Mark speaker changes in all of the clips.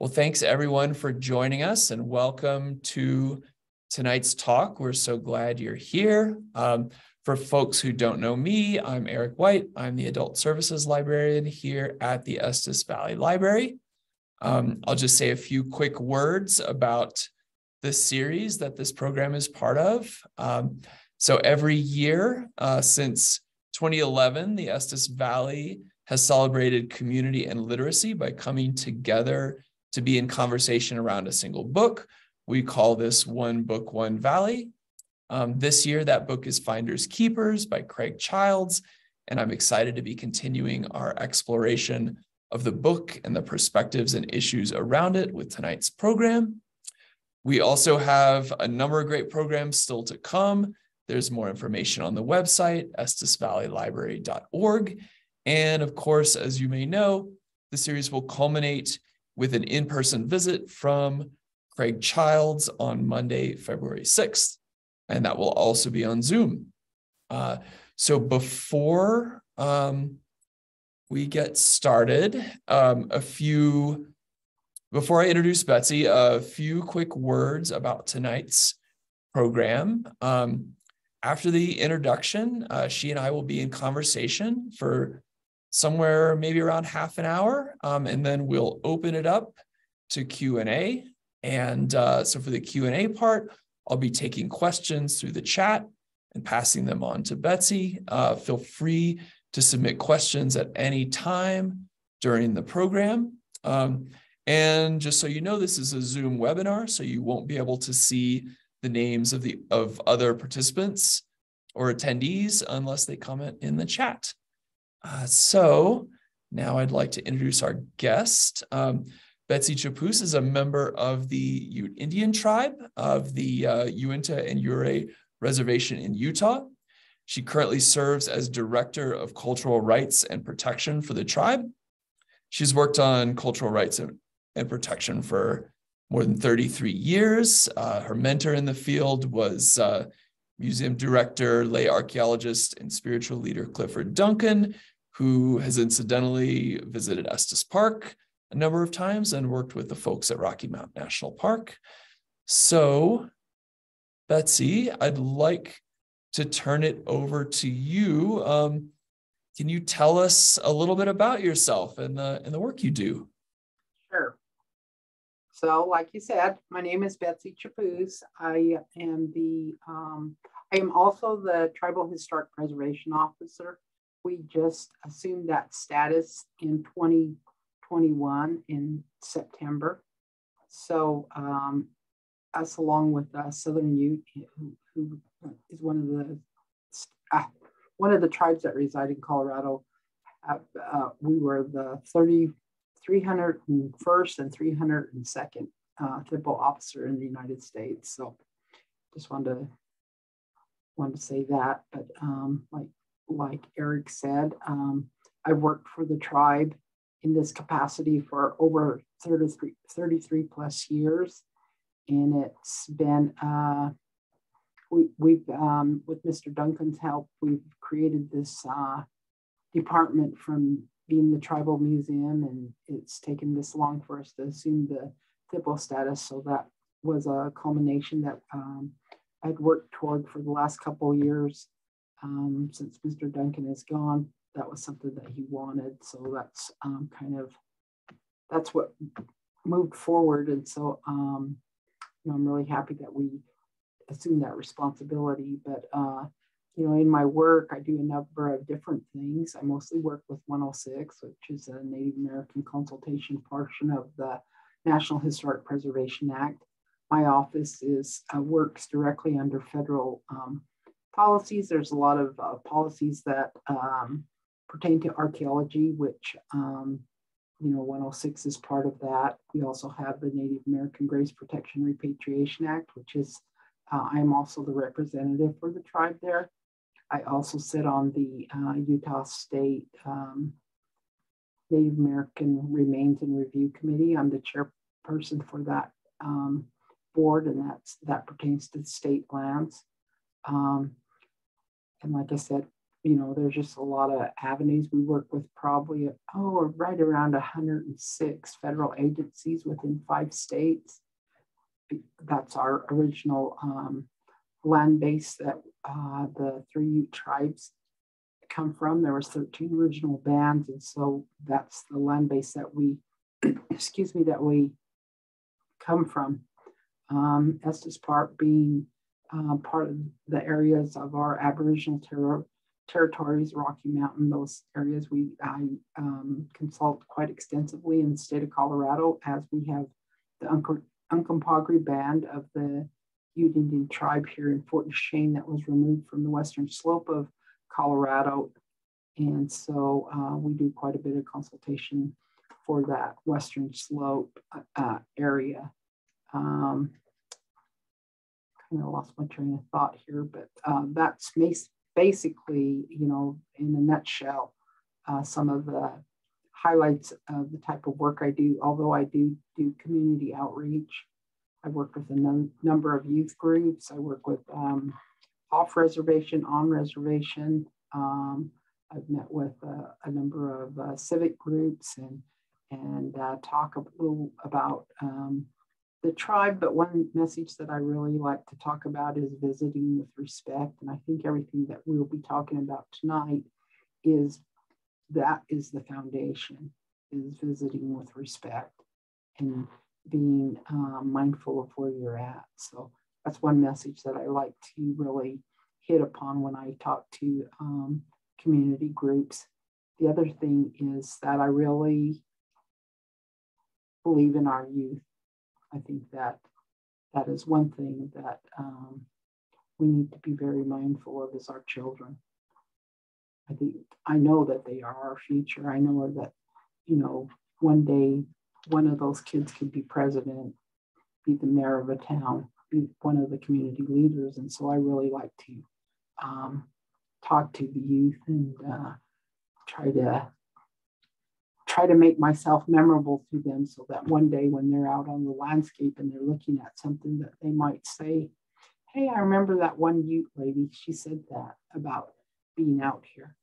Speaker 1: Well, thanks everyone for joining us and welcome to tonight's talk. We're so glad you're here. Um, for folks who don't know me, I'm Eric White. I'm the Adult Services Librarian here at the Estes Valley Library. Um, I'll just say a few quick words about the series that this program is part of. Um, so every year uh, since 2011, the Estes Valley has celebrated community and literacy by coming together to be in conversation around a single book. We call this One Book, One Valley. Um, this year, that book is Finders Keepers by Craig Childs, and I'm excited to be continuing our exploration of the book and the perspectives and issues around it with tonight's program. We also have a number of great programs still to come. There's more information on the website, estesvalleylibrary.org. And of course, as you may know, the series will culminate with an in person visit from Craig Childs on Monday, February 6th and that will also be on Zoom. Uh, so before um, we get started, um, a few, before I introduce Betsy, a few quick words about tonight's program. Um, after the introduction, uh, she and I will be in conversation for somewhere maybe around half an hour, um, and then we'll open it up to Q&A. And uh, so for the Q&A part, I'll be taking questions through the chat and passing them on to Betsy. Uh, feel free to submit questions at any time during the program. Um, and just so you know, this is a Zoom webinar, so you won't be able to see the names of the of other participants or attendees unless they comment in the chat. Uh, so now I'd like to introduce our guest. Um, Betsy Chapoose is a member of the Ute Indian tribe of the uh, Uinta and Ouray Reservation in Utah. She currently serves as Director of Cultural Rights and Protection for the tribe. She's worked on cultural rights and, and protection for more than 33 years. Uh, her mentor in the field was uh, museum director, lay archaeologist, and spiritual leader Clifford Duncan, who has incidentally visited Estes Park, a number of times and worked with the folks at Rocky Mountain National Park. So, Betsy, I'd like to turn it over to you. Um, can you tell us a little bit about yourself and the, and the work you do?
Speaker 2: Sure. So, like you said, my name is Betsy Chapoose. I am the um, I am also the Tribal Historic Preservation Officer. We just assumed that status in 2021 in September. So um, us along with uh, Southern Ute, who, who is one of the uh, one of the tribes that reside in Colorado, uh, we were the 30, 301st and 302nd uh, officer in the United States. So just wanted to wanted to say that. But um, like like Eric said, um, I worked for the tribe in this capacity for over 33, 33 plus years. And it's been, uh, we, we've, um, with Mr. Duncan's help, we've created this uh, department from being the tribal museum and it's taken this long for us to assume the THPO status. So that was a culmination that um, I'd worked toward for the last couple of years um, since Mr. Duncan is gone that was something that he wanted. So that's um, kind of that's what moved forward. And so um, you know, I'm really happy that we assume that responsibility. But uh, you know, in my work, I do a number of different things. I mostly work with 106, which is a Native American consultation portion of the National Historic Preservation Act. My office is uh, works directly under federal um, policies. There's a lot of uh, policies that um, pertain to archaeology, which um, you know 106 is part of that. We also have the Native American Graves Protection Repatriation Act, which is uh, I'm also the representative for the tribe there. I also sit on the uh, Utah State um, Native American Remains and Review Committee. I'm the chairperson for that um, board, and that's that pertains to the state lands. Um, and like I said, you know, there's just a lot of avenues. We work with probably, oh, right around 106 federal agencies within five states. That's our original um, land base that uh, the three Ute tribes come from. There was 13 original bands, and so that's the land base that we, excuse me, that we come from. Um, Estes Park being uh, part of the areas of our Aboriginal ter- territories, Rocky Mountain, those areas we I um, consult quite extensively in the state of Colorado as we have the Uncompahgre band of the Ute Indian tribe here in Fort Duchesne that was removed from the western slope of Colorado. And so uh, we do quite a bit of consultation for that western slope uh, area. Um, kind of lost my train of thought here, but uh, that's basically, you know, in a nutshell, uh, some of the highlights of the type of work I do, although I do do community outreach. I work with a number of youth groups. I work with um, off reservation, on reservation. Um, I've met with uh, a number of uh, civic groups and and uh, talk a little about um, the tribe. But one message that I really like to talk about is visiting with respect. And I think everything that we'll be talking about tonight is that is the foundation is visiting with respect and being um, mindful of where you're at. So that's one message that I like to really hit upon when I talk to um, community groups. The other thing is that I really believe in our youth. I think that that is one thing that um, we need to be very mindful of is our children. I think I know that they are our future. I know that, you know, one day one of those kids could be president, be the mayor of a town, be one of the community leaders. And so I really like to um, talk to the youth and uh, try to try to make myself memorable to them so that one day when they're out on the landscape and they're looking at something that they might say, hey, I remember that one Ute lady, she said that about being out here.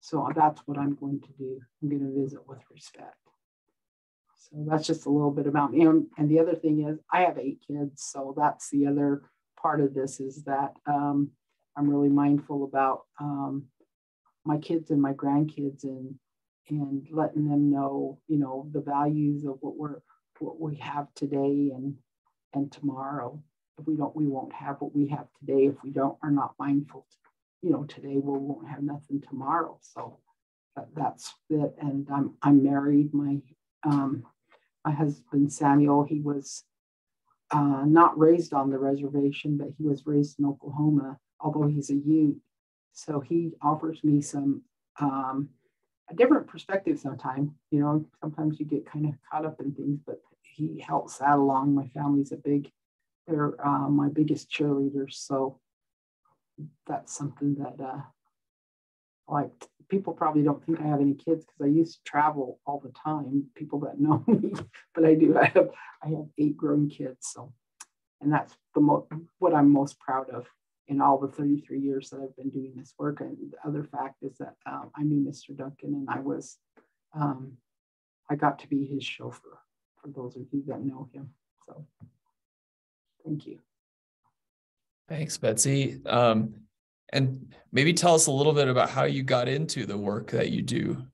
Speaker 2: So that's what I'm going to do. I'm going to visit with respect. So that's just a little bit about me. And, and the other thing is I have eight kids. So that's the other part of this is that um, I'm really mindful about um, my kids and my grandkids and and letting them know, you know, the values of what we're what we have today and and tomorrow. If we don't, we won't have what we have today. If we don't are not mindful, you know, today we won't have nothing tomorrow. So that, that's it. And I'm I'm married. My um, my husband Samuel, he was uh, not raised on the reservation, but he was raised in Oklahoma although he's a Ute. So he offers me some um, a different perspective sometimes. You know, sometimes you get kind of caught up in things, but he helps that along. My family's a big, they're uh, my biggest cheerleaders. So that's something that uh, like people probably don't think I have any kids because I used to travel all the time. People that know me, but I do. I have I have eight grown kids. So, and that's the most what I'm most proud of in all the 33 years that I've been doing this work. And the other fact is that um, I knew Mr. Duncan and I was, um, I got to be his chauffeur for those of you that know him. So thank you.
Speaker 1: Thanks, Betsy. Um, and maybe tell us a little bit about how you got into the work that you do.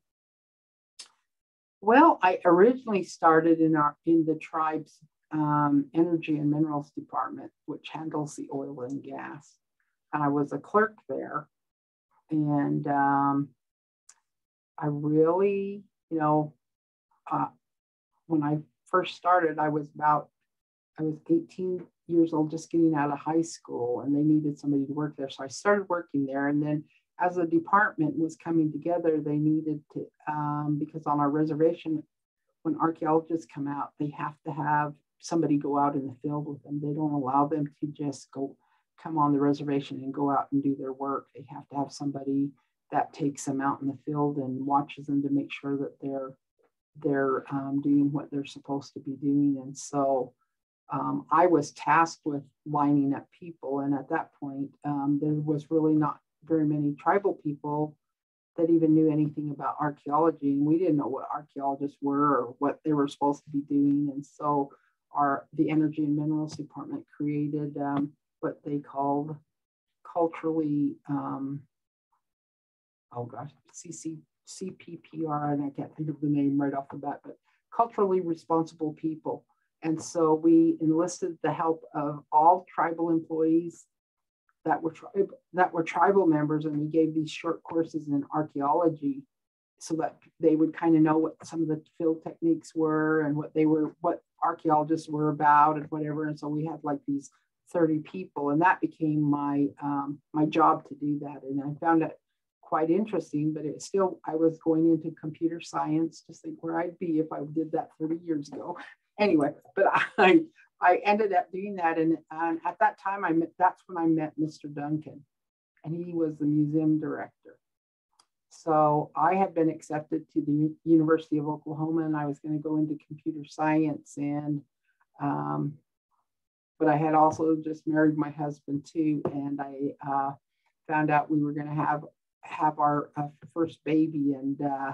Speaker 2: Well, I originally started in our in the tribe's um, energy and minerals department, which handles the oil and gas. I was a clerk there. And um, I really, you know, uh, when I first started, I was about, I was 18 years old, just getting out of high school, and they needed somebody to work there. So I started working there. And then as the department was coming together, they needed to, um, because on our reservation, when archaeologists come out, they have to have somebody go out in the field with them. They don't allow them to just go come on the reservation and go out and do their work. They have to have somebody that takes them out in the field and watches them to make sure that they're they're um, doing what they're supposed to be doing. And so um, I was tasked with lining up people, and at that point, um, there was really not very many tribal people that even knew anything about archaeology. And we didn't know what archaeologists were or what they were supposed to be doing. And so our the Energy and Minerals Department created um, what they called culturally, um, oh gosh, CC, CPPR, and I can't think of the name right off the bat, but culturally responsible people. And so we enlisted the help of all tribal employees that were tri- that were tribal members, and we gave these short courses in archaeology so that they would kind of know what some of the field techniques were and what they were what archaeologists were about and whatever and so we had like these 30 people and that became my um, my job to do that and i found it quite interesting but it still i was going into computer science to think where i'd be if i did that 30 years ago anyway but i I ended up doing that. And, and at that time, I met, that's when I met Mr. Duncan, and he was the museum director. So I had been accepted to the University of Oklahoma, and I was going to go into computer science. And um, but I had also just married my husband too, and I uh, found out we were going to have have our uh, first baby, and uh,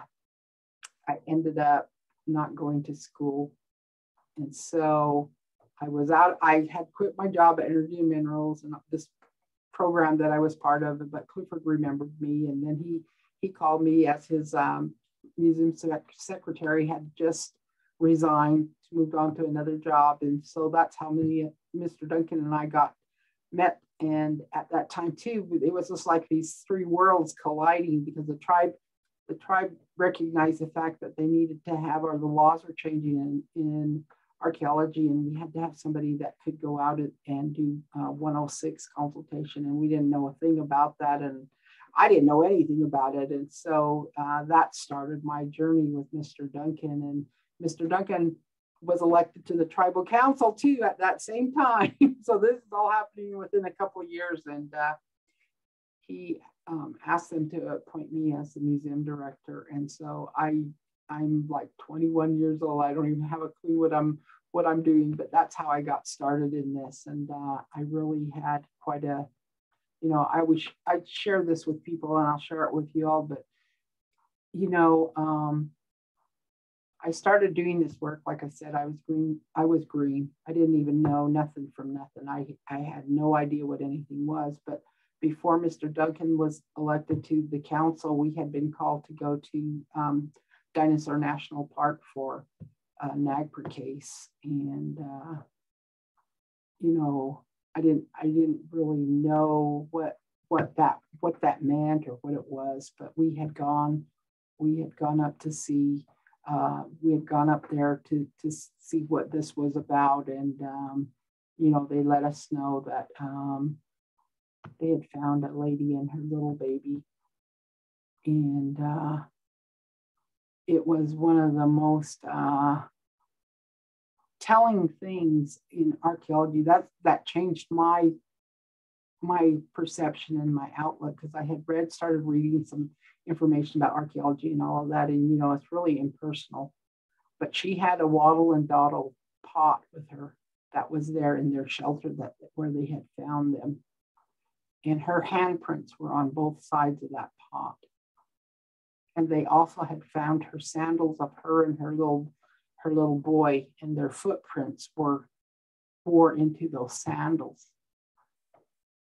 Speaker 2: I ended up not going to school, and so I was out, I had quit my job at Energy and Minerals and this program that I was part of, but Clifford remembered me. And then he, he called me as his um, museum sec- secretary had just resigned, moved on to another job. And so that's how many, Mr. Duncan and I got met. And at that time too, it was just like these three worlds colliding because the tribe, the tribe recognized the fact that they needed to have, or the laws were changing in, in archaeology and we had to have somebody that could go out and do uh, 106 consultation and we didn't know a thing about that and i didn't know anything about it and so uh, that started my journey with mr duncan and mr duncan was elected to the tribal council too at that same time so this is all happening within a couple years and uh, he um, asked them to appoint me as the museum director and so i I'm like 21 years old. I don't even have a clue what I'm what I'm doing, but that's how I got started in this. And uh, I really had quite a, you know, I wish I'd share this with people, and I'll share it with you all. But you know, um, I started doing this work. Like I said, I was green. I was green. I didn't even know nothing from nothing. I I had no idea what anything was. But before Mr. Duncan was elected to the council, we had been called to go to um, Dinosaur National Park for a NAGPRA case. And, uh, you know, I didn't, I didn't really know what, what that, what that meant or what it was, but we had gone, we had gone up to see, uh, we had gone up there to, to see what this was about. And, um, you know, they let us know that um, they had found a lady and her little baby. And uh, it was one of the most uh, telling things in archaeology. That that changed my my perception and my outlook because I had read, started reading some information about archaeology and all of that, and you know it's really impersonal. But she had a wattle and dawdle pot with her that was there in their shelter that where they had found them, and her handprints were on both sides of that pot. And they also had found her sandals of her and her little her little boy and their footprints were bore into those sandals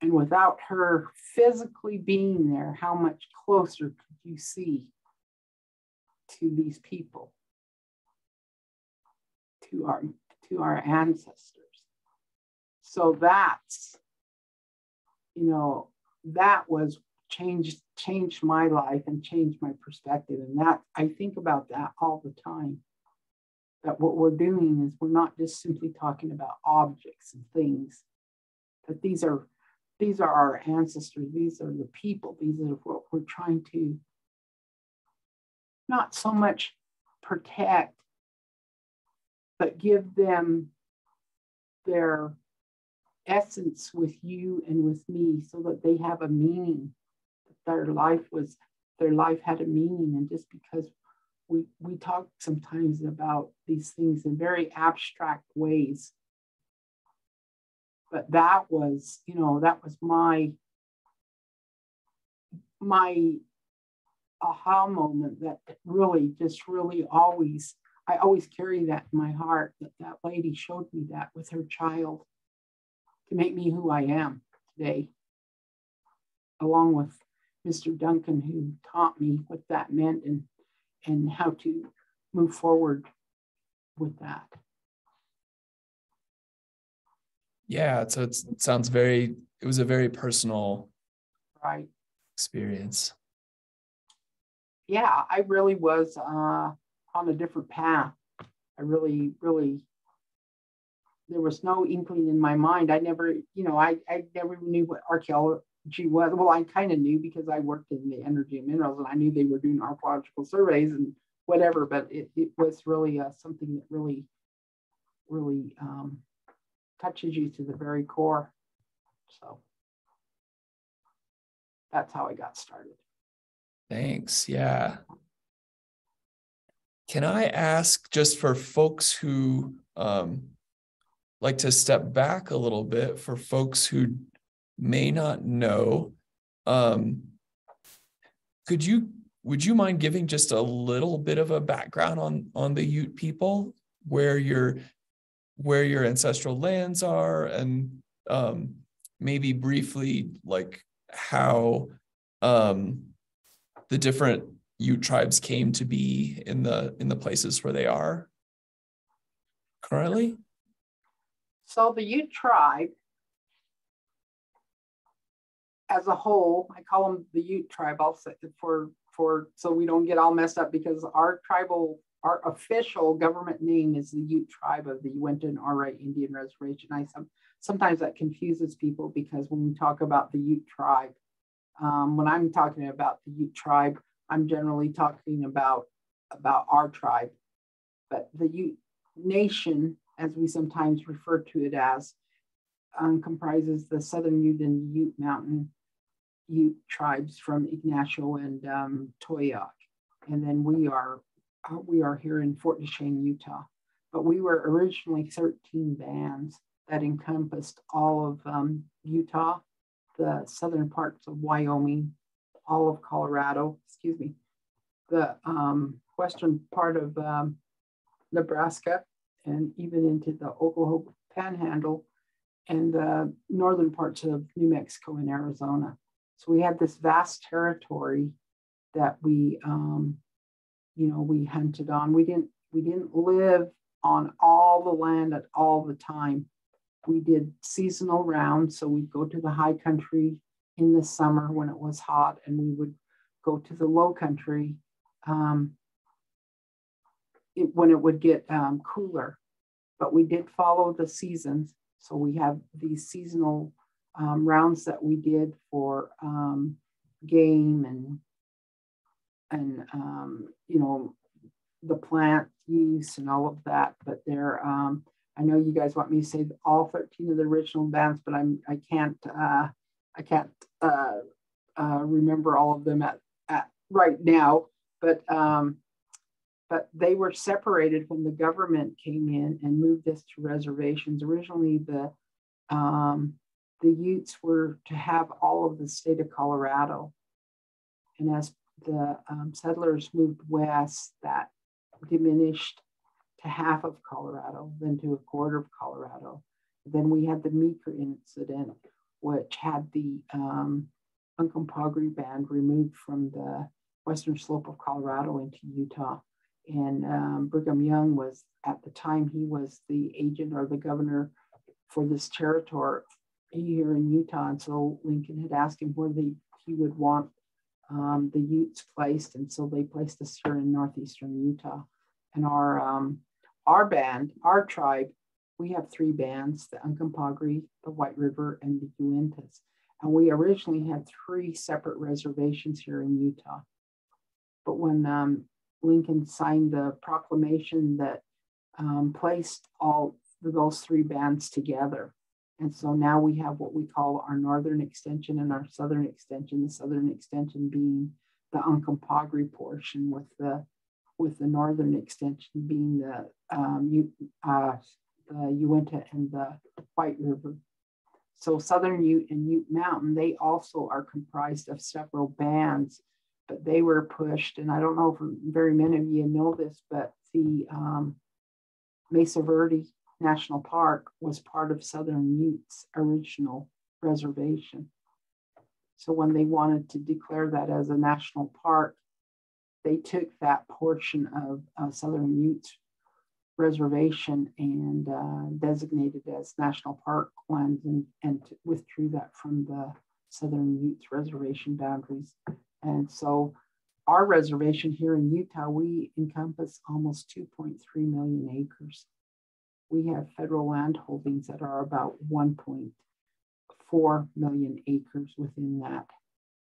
Speaker 2: and without her physically being there how much closer could you see to these people to our to our ancestors so that's you know that was changed changed my life and changed my perspective. And that I think about that all the time. That what we're doing is we're not just simply talking about objects and things, that these are these are our ancestors, these are the people, these are what we're trying to not so much protect, but give them their essence with you and with me so that they have a meaning. Their life was their life had a meaning. And just because we we talk sometimes about these things in very abstract ways but that was you know that was my my aha moment that really just really always I always carry that in my heart that that lady showed me that with her child to make me who I am today, along with Mr. Duncan, who taught me what that meant and, and how to move forward with that.
Speaker 1: Yeah, so it sounds very, it was a very personal
Speaker 2: right
Speaker 1: experience.
Speaker 2: Yeah, I really was uh, on a different path. I really, really, there was no inkling in my mind. I never, you know, I, I never knew what archaeology was. Well, I kind of knew because I worked in the energy and minerals and I knew they were doing archaeological surveys and whatever, but it, it was really uh, something that really, really um, touches you to the very core. So that's how I got started.
Speaker 1: Thanks. Yeah. Can I ask just for folks who um, like to step back a little bit, for folks who may not know, um, could you would you mind giving just a little bit of a background on on the Ute people, where your where your ancestral lands are, and um, maybe briefly like how um, the different Ute tribes came to be in the in the places where they are currently?
Speaker 2: So the Ute tribe as a whole, I call them the Ute tribe. Say for for so we don't get all messed up because our tribal our official government name is the Ute tribe of the Uinta and Ouray Indian Reservation. I some, sometimes that confuses people because when we talk about the Ute tribe, um, when I'm talking about the Ute tribe, I'm generally talking about, about our tribe. But the Ute Nation, as we sometimes refer to it as, um, comprises the Southern Ute and Ute Mountain Ute tribes from Ignacio and um. And then we are, uh, we are here in Fort Duchesne, Utah. But we were originally 13 bands that encompassed all of um, Utah, the southern parts of Wyoming, all of Colorado, excuse me, the um, western part of um, Nebraska, and even into the Oklahoma Panhandle and the northern parts of New Mexico and Arizona. So we had this vast territory that we, um, you know, we hunted on. We didn't we didn't live on all the land at all the time. We did seasonal rounds, so we'd go to the high country in the summer when it was hot, and we would go to the low country um, it, when it would get um, cooler. But we did follow the seasons. So we have these seasonal um, rounds that we did for um, game and and um, you know the plant use and all of that. But there, um, I know you guys want me to say all 13 of the original bands, but I'm I can't uh, I can't uh, uh, remember all of them at, at right now, but um, but they were separated when the government came in and moved this to reservations. Originally, the um, the Utes were to have all of the state of Colorado, and as the um, settlers moved west, that diminished to half of Colorado, then to a quarter of Colorado. Then we had the Meeker incident, which had the um, Uncompahgre band removed from the western slope of Colorado into Utah. And um, Brigham Young was, at the time, he was the agent or the governor for this territory here in Utah. And so Lincoln had asked him where they, he would want um, the Utes placed. And so they placed us here in northeastern Utah. And our, um, our band, our tribe, we have three bands, the Uncompahgre, the White River, and the Uintas. And we originally had three separate reservations here in Utah. But when um, Lincoln signed the proclamation that um, placed all those three bands together. And so now we have what we call our northern extension and our southern extension, the southern extension being the Uncompahgre portion with the with the northern extension being the um, uh, the Uinta and the White River. So Southern Ute and Ute Mountain, they also are comprised of several bands, but they were pushed. And I don't know if very many of you know this, but the um, Mesa Verde National Park was part of Southern Ute's original reservation. So when they wanted to declare that as a national park, they took that portion of uh, Southern Utes reservation and uh, designated as national park lands and, and withdrew that from the Southern Utes reservation boundaries. And so our reservation here in Utah, we encompass almost 2.3 million acres. We have federal land holdings that are about 1.4 million acres within that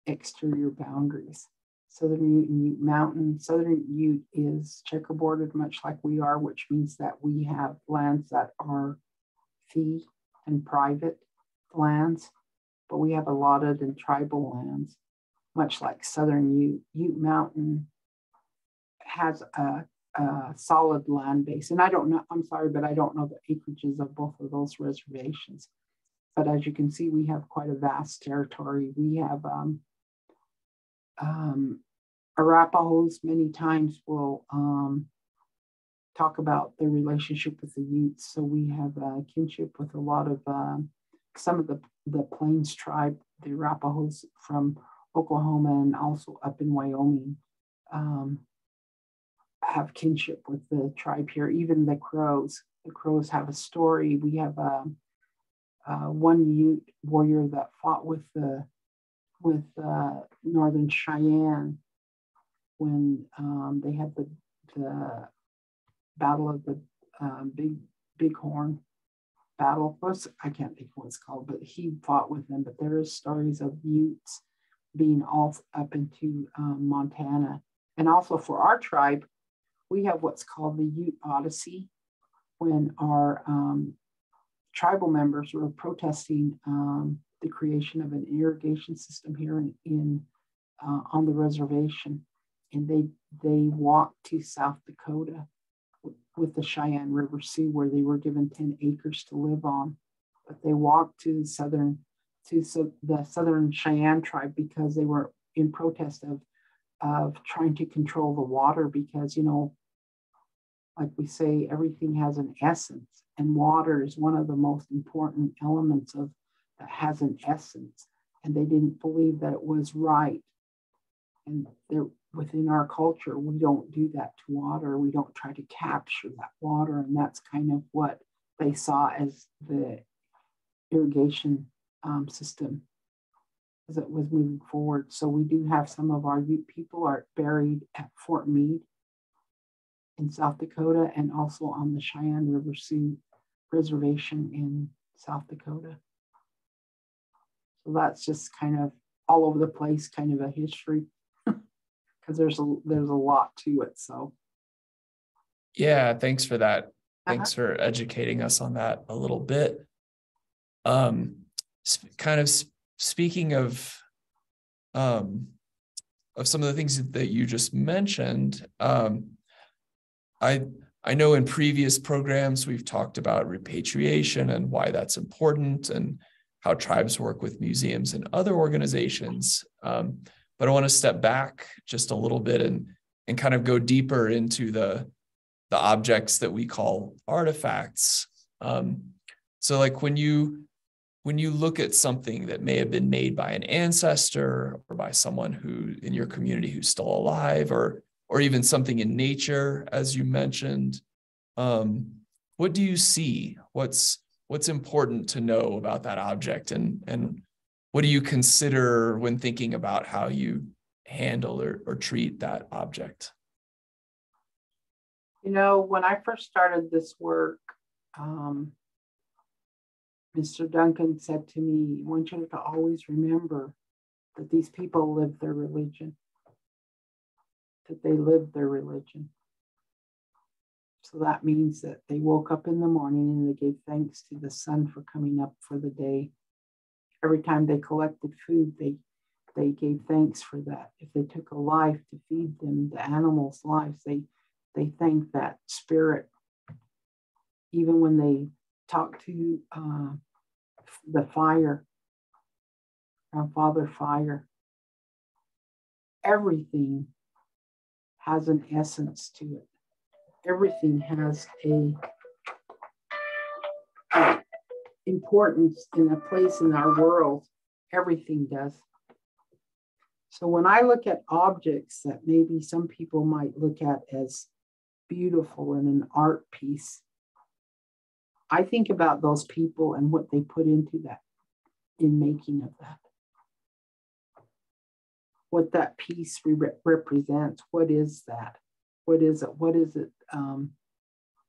Speaker 2: exterior boundaries. Southern Ute and Ute Mountain. Southern Ute is checkerboarded much like we are, which means that we have lands that are fee and private lands, but we have allotted and tribal lands, much like Southern Ute. Ute Mountain has a, a solid land base. And I don't know, I'm sorry, but I don't know the acreages of both of those reservations. But as you can see, we have quite a vast territory. We have um, um, Arapahoes many times will um, talk about their relationship with the Utes. So we have kinship with a lot of uh, some of the, the Plains tribe, the Arapahoes from Oklahoma and also up in Wyoming um, have kinship with the tribe here. Even the Crows, the Crows have a story. We have a, um, uh, one Ute warrior that fought with the with uh, Northern Cheyenne when um, they had the, the Battle of the um, Big Bighorn battle. What's, I can't think what it's called, but he fought with them. But there is stories of Utes being all up into um, Montana. And also for our tribe, we have what's called the Ute Odyssey when our um, tribal members were protesting um, the creation of an irrigation system here in, in uh, on the reservation and they they walked to South Dakota with the Cheyenne River Sioux, where they were given 10 acres to live on. But they walked to southern to so the Southern Cheyenne tribe because they were in protest of of trying to control the water because you know like we say everything has an essence and water is one of the most important elements of that has an essence and they didn't believe that it was right and there within our culture, we don't do that to water. We don't try to capture that water. And that's kind of what they saw as the irrigation um, system as it was moving forward. So we do have some of our Ute people are buried at Fort Meade in South Dakota and also on the Cheyenne River Sioux Reservation in South Dakota. So that's just kind of all over the place, kind of a history because there's a there's a lot to it. So
Speaker 1: yeah, thanks for that. Uh-huh. Thanks uh-huh. for educating us on that a little bit. Um, kind of speaking of um, of some of the things that you just mentioned, um, I I know in previous programs we've talked about repatriation and why that's important and how tribes work with museums and other organizations. Um, but I want to step back just a little bit and and kind of go deeper into the the objects that we call artifacts. Um, so like when you when you look at something that may have been made by an ancestor or by someone who in your community who's still alive or or even something in nature as you mentioned um, what do you see what's what's important to know about that object and and what do you consider when thinking about how you handle or, or treat that object?
Speaker 2: You know, when I first started this work, um, Mr. Duncan said to me, I want you to always remember that these people live their religion, that they live their religion. So that means that they woke up in the morning and they gave thanks to the sun for coming up for the day every time they collected food, they they gave thanks for that. If they took a life to feed them, the animals' lives, they they thanked that spirit. Even when they talked to uh, the fire, grandfather fire. Everything has an essence to it. Everything has a, a importance in a place in our world. Everything does. So when I look at objects that maybe some people might look at as beautiful in an art piece, I think about those people and what they put into that in making of that. What that piece re- represents. What is that? What is it? What is it um,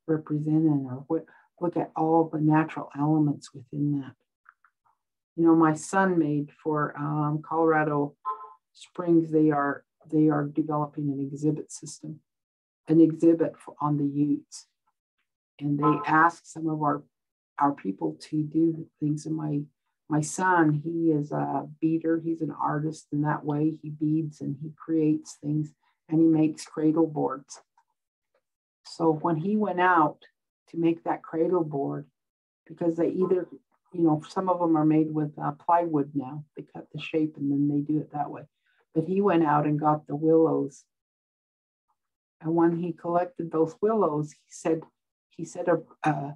Speaker 2: representing? Or what? Look at all the natural elements within that. You know, my son made for um, Colorado Springs. They are they are developing an exhibit system, an exhibit on the Utes and they ask some of our our people to do things. And my my son, he is a beader. He's an artist in that way. He beads and he creates things, and he makes cradle boards. So when he went out to make that cradle board, because they either, you know, some of them are made with uh, plywood now. They cut the shape and then they do it that way. But he went out and got the willows. And when he collected those willows, he said, he said a, a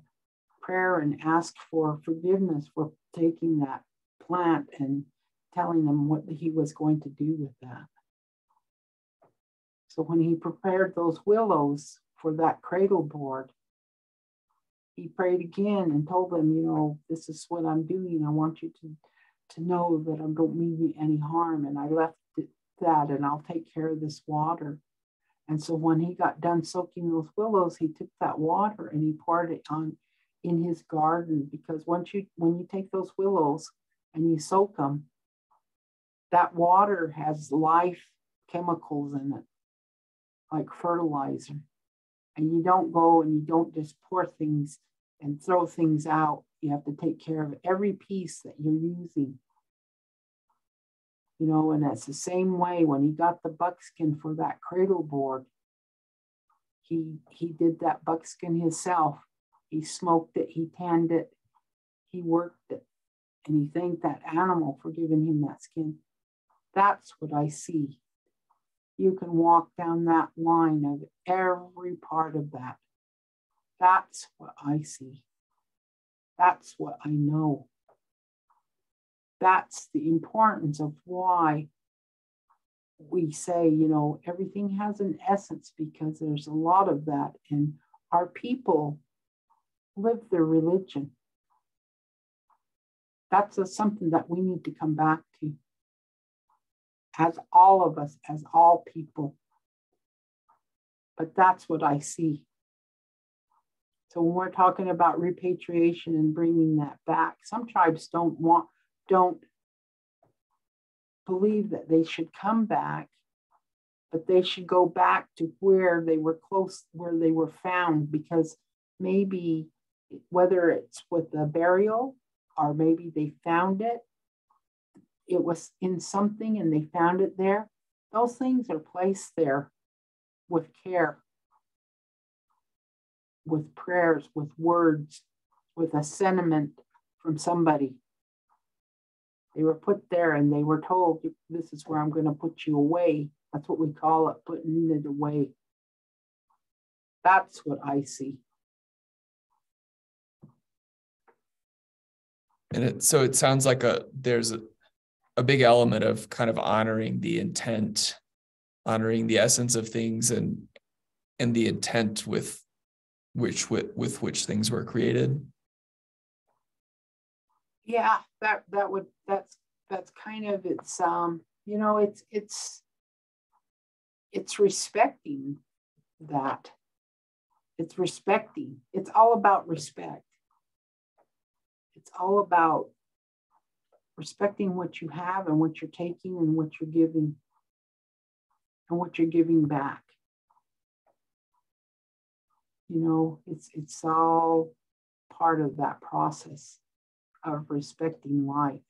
Speaker 2: prayer and asked for forgiveness for taking that plant and telling them what he was going to do with that. So when he prepared those willows for that cradle board, he prayed again and told them, you know, this is what I'm doing. I want you to, to know that I don't mean you any harm. And I left that and I'll take care of this water. And so when he got done soaking those willows, he took that water and he poured it on in his garden because once you when you take those willows and you soak them, that water has life chemicals in it, like fertilizer. And you don't go and you don't just pour things and throw things out. You have to take care of every piece that you're using you know, and that's the same way when he got the buckskin for that cradle board. He he did that buckskin himself. He smoked it, he tanned it, he worked it, and he thanked that animal for giving him that skin. That's what I see. You can walk down that line of every part of that. That's what I see. That's what I know that's the importance of why we say, you know, everything has an essence because there's a lot of that. And our people live their religion. That's a, something that we need to come back to as all of us, as all people. But that's what I see. So when we're talking about repatriation and bringing that back, some tribes don't want don't believe that they should come back, but they should go back to where they were close, where they were found, because maybe whether it's with the burial or maybe they found it, it was in something and they found it there. Those things are placed there with care, with prayers, with words, with a sentiment from somebody. They were put there and they were told, this is where I'm going to put you away. That's what we call it, putting it away. That's what I see.
Speaker 1: And it, so it sounds like a there's a, a big element of kind of honoring the intent, honoring the essence of things and and the intent with which with, with which things were created
Speaker 2: yeah that that would that's that's kind of it's um you know it's it's it's respecting that. It's respecting it's all about respect. It's all about respecting what you have and what you're taking and what you're giving and what you're giving back. You know it's it's all part of that process of respecting life.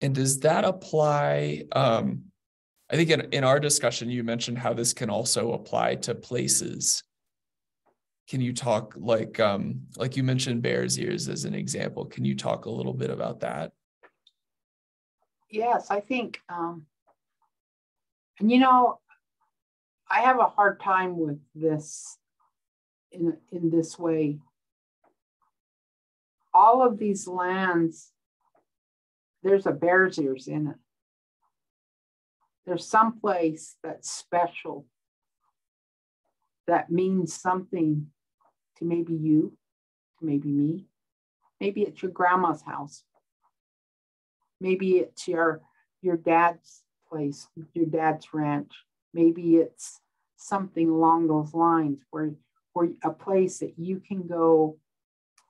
Speaker 1: And does that apply? Um, I think in, in our discussion, you mentioned how this can also apply to places. can you talk like um like you mentioned bears ears as an example can you talk a little bit about that
Speaker 2: yes i think um and you know i have a hard time with this in in this way all of these lands there's a bear's ears in it there's some place that's special that means something to maybe you, to maybe me. Maybe it's your grandma's house. Maybe it's your your dad's place, your dad's ranch. Maybe it's something along those lines where, where a place that you can go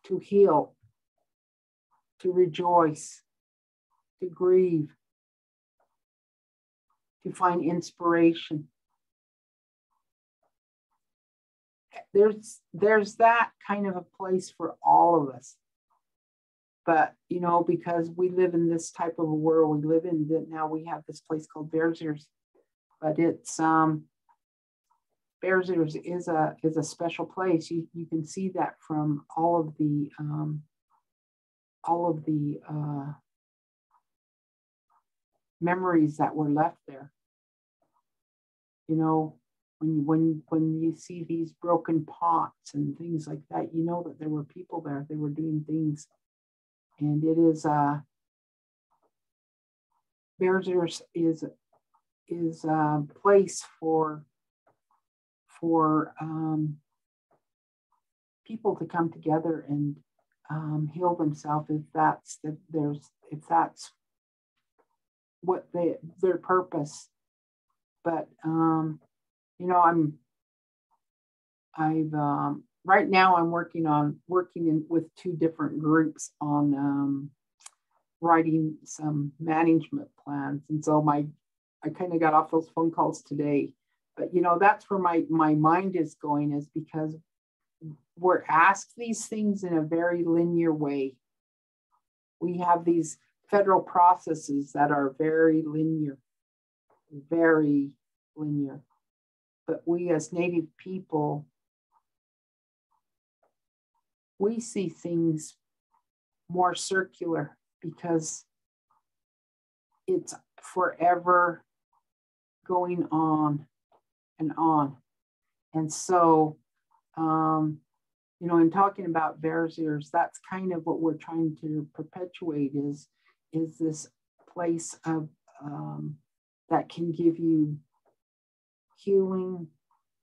Speaker 2: to heal, to rejoice, to grieve, to find inspiration. there's there's that kind of a place for all of us. But you know because we live in this type of a world we live in that now we have this place called bears ears. But it's um bears ears is a is a special place. You, you can see that from all of the um all of the uh memories that were left there you know when when when you see these broken pots and things like that, you know that there were people there. They were doing things, and it is uh, is is a place for for um, people to come together and um, heal themselves if that's that there's if that's what they their purpose but um, you know, I'm, I've, um, right now I'm working on, working in, with two different groups on um, writing some management plans. And so my, I kind of got off those phone calls today, but you know, that's where my, my mind is going is because we're asked these things in a very linear way. We have these federal processes that are very linear, very linear but we as Native people, we see things more circular because it's forever going on and on. And so, um, you know, in talking about bears ears, that's kind of what we're trying to perpetuate is, is this place of um, that can give you healing,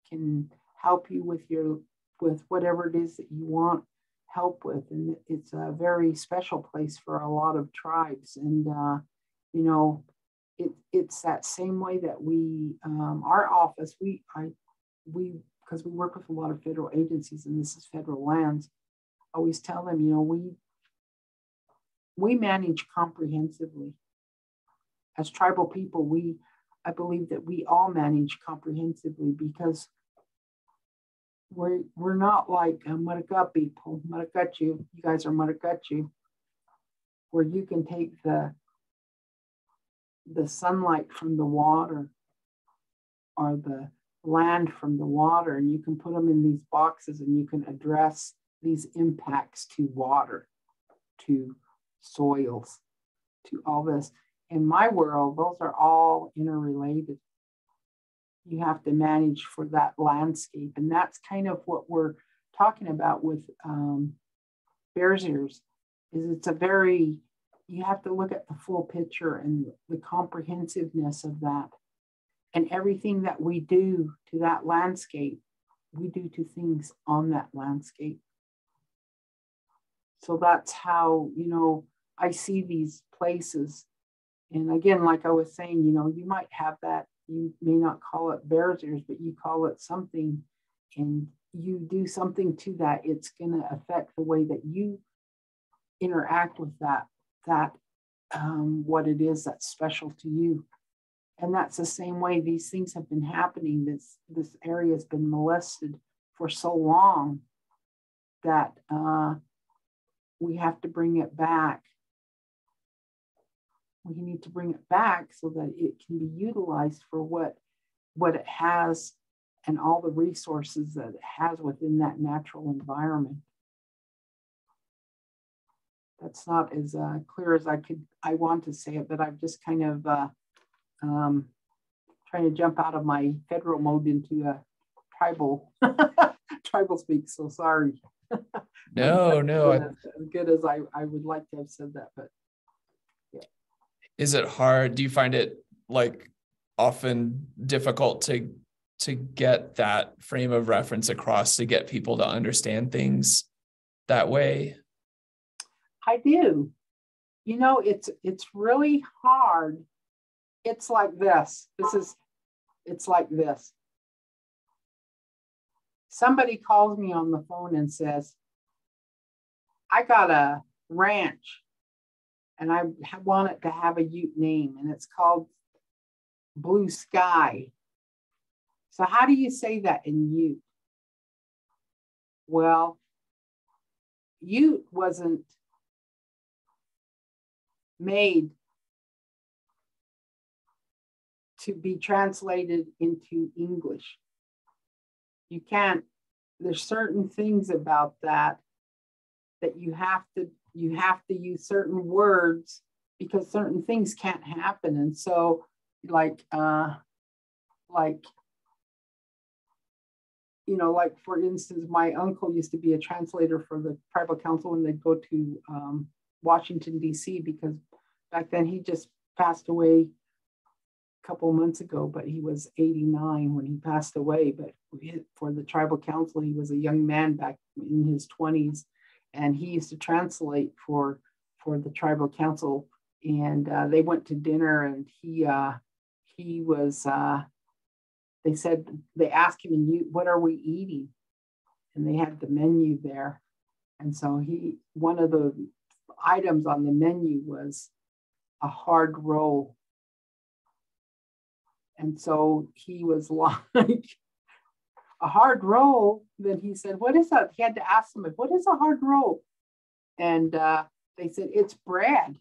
Speaker 2: can help you with your with whatever it is that you want help with. And it's a very special place for a lot of tribes. And uh, you know, it, it's that same way that we um, our office we I we because we work with a lot of federal agencies and this is federal lands. I always tell them, you know, we we manage comprehensively. As tribal people, we I believe that we all manage comprehensively because we're, we're not like uh, Maragat people, Maragachu, you guys are Maragachu, where you can take the, the sunlight from the water or the land from the water and you can put them in these boxes and you can address these impacts to water, to soils, to all this in my world, those are all interrelated. You have to manage for that landscape. And that's kind of what we're talking about with um, Bears Ears, is it's a very, you have to look at the full picture and the comprehensiveness of that. And everything that we do to that landscape, we do to things on that landscape. So that's how, you know, I see these places and again, like I was saying, you know, you might have that, you may not call it bear's ears, but you call it something and you do something to that, it's going to affect the way that you interact with that, that um, what it is that's special to you. And that's the same way these things have been happening. This, this area has been molested for so long that uh, we have to bring it back we need to bring it back so that it can be utilized for what what it has and all the resources that it has within that natural environment. That's not as uh, clear as I could, I want to say it, but I've just kind of uh, um, trying to jump out of my federal mode into a tribal, tribal speak. So sorry.
Speaker 1: No, no.
Speaker 2: as, as good as I, I would like to have said that, but
Speaker 1: yeah. Is it hard? Do you find it like often difficult to to get that frame of reference across to get people to understand things that way?
Speaker 2: I do. You know, it's it's really hard. It's like this. This is it's like this. Somebody calls me on the phone and says, I got a ranch and I want it to have a Ute name and it's called Blue Sky. So, how do you say that in Ute? Well, Ute wasn't made to be translated into English. You can't, there's certain things about that that you have to you have to use certain words because certain things can't happen and so like uh like you know like for instance my uncle used to be a translator for the tribal council when they'd go to um, washington d.c because back then he just passed away couple months ago but he was 89 when he passed away but for the tribal council he was a young man back in his 20s and he used to translate for for the tribal council. And uh, they went to dinner, and he uh, he was. Uh, they said they asked him, "And you, what are we eating?" And they had the menu there, and so he one of the items on the menu was a hard roll. And so he was like, a hard roll, then he said, What is that? He had to ask them, What is a hard roll? And uh, they said, It's bread.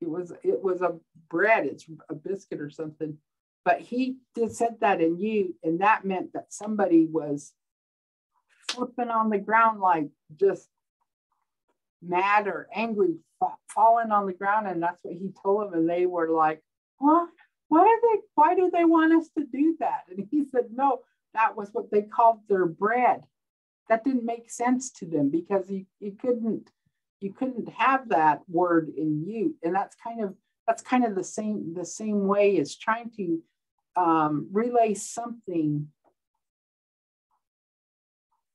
Speaker 2: It was it was a bread, it's a biscuit or something. But he did said that in Ute, and that meant that somebody was flipping on the ground like just mad or angry, falling on the ground, and that's what he told them. And they were like, "What? Why are they? Why do they want us to do that?" And he said, "No, that was what they called their bread. That didn't make sense to them because you, you couldn't you couldn't have that word in Ute, and that's kind of that's kind of the same the same way as trying to um, relay something,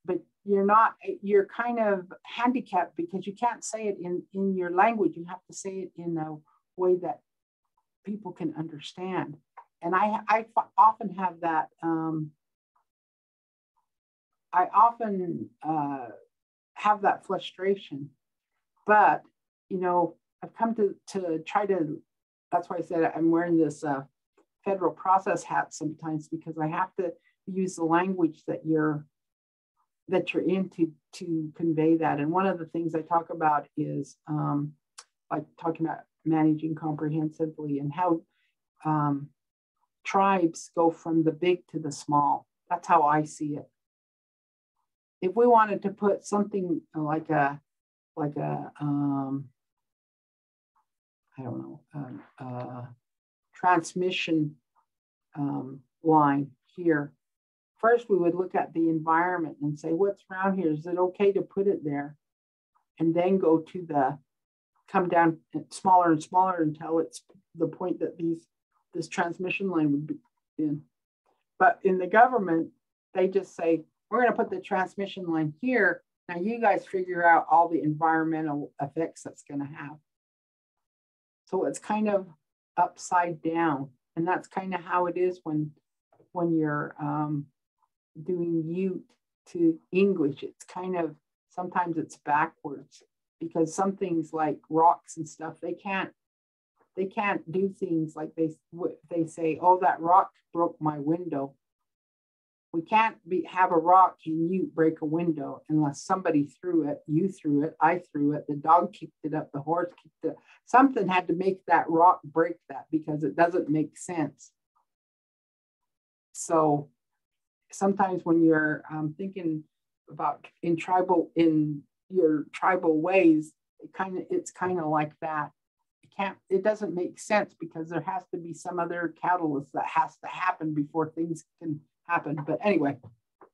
Speaker 2: but you're not you're kind of handicapped because you can't say it in in your language. You have to say it in a way that people can understand. And I I often have that um, I often uh, have that frustration, but you know, I've come to to try to. That's why I said I'm wearing this uh, federal process hat sometimes because I have to use the language that you're that you're in to to convey that. And one of the things I talk about is um, like talking about managing comprehensively and how um, tribes go from the big to the small. That's how I see it if we wanted to put something like a like a um, I don't know um, transmission um, line here. First, we would look at the environment and say, what's around here? Is it okay to put it there? And then go to the come down smaller and smaller until it's the point that these this transmission line would be in. But in the government, they just say, we're going to put the transmission line here. Now you guys figure out all the environmental effects that's going to have. So it's kind of upside down. And that's kind of how it is when, when you're um, doing Ute to English. It's kind of, sometimes it's backwards because some things like rocks and stuff, they can't, they can't do things like they, they say, oh, that rock broke my window. We can't be have a rock and you break a window unless somebody threw it you threw it i threw it the dog kicked it up the horse kicked it something had to make that rock break that because it doesn't make sense. So sometimes when you're um, thinking about in tribal in your tribal ways, it kind of it's kind of like that. It can't it doesn't make sense because there has to be some other catalyst that has to happen before things can happen. But anyway,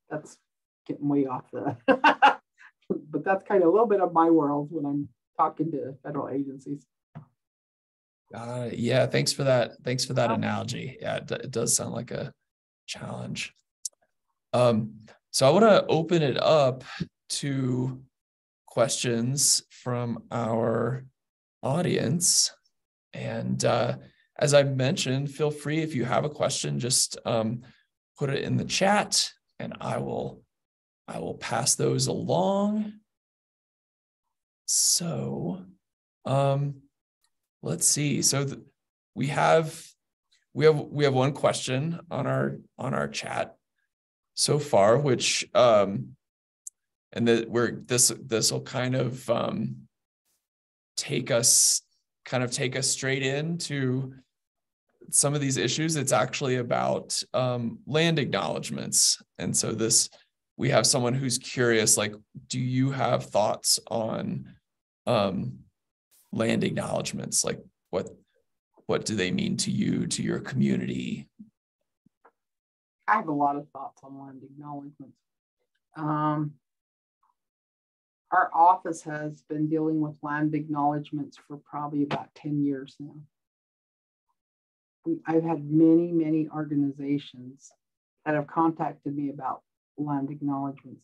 Speaker 2: that's getting way off the but that's kind of a little bit of my world when I'm talking to federal agencies.
Speaker 1: Uh, yeah, thanks for that. Thanks for that analogy. Yeah, it, it does sound like a challenge. Um, so I want to open it up to questions from our audience. And uh, as I mentioned, feel free if you have a question, just um, put it in the chat, and I will I will pass those along. So, um, let's see. So th- we have we have we have one question on our on our chat so far, which um, and that we're this this will kind of um, take us kind of take us straight into some of these issues. It's actually about um, land acknowledgments, and so this we have someone who's curious like do you have thoughts on um, land acknowledgments like what what do they mean to you to your community?
Speaker 2: I have a lot of thoughts on land acknowledgments um, our office has been dealing with land acknowledgments for probably about 10 years now we, i've had many many organizations that have contacted me about land acknowledgements.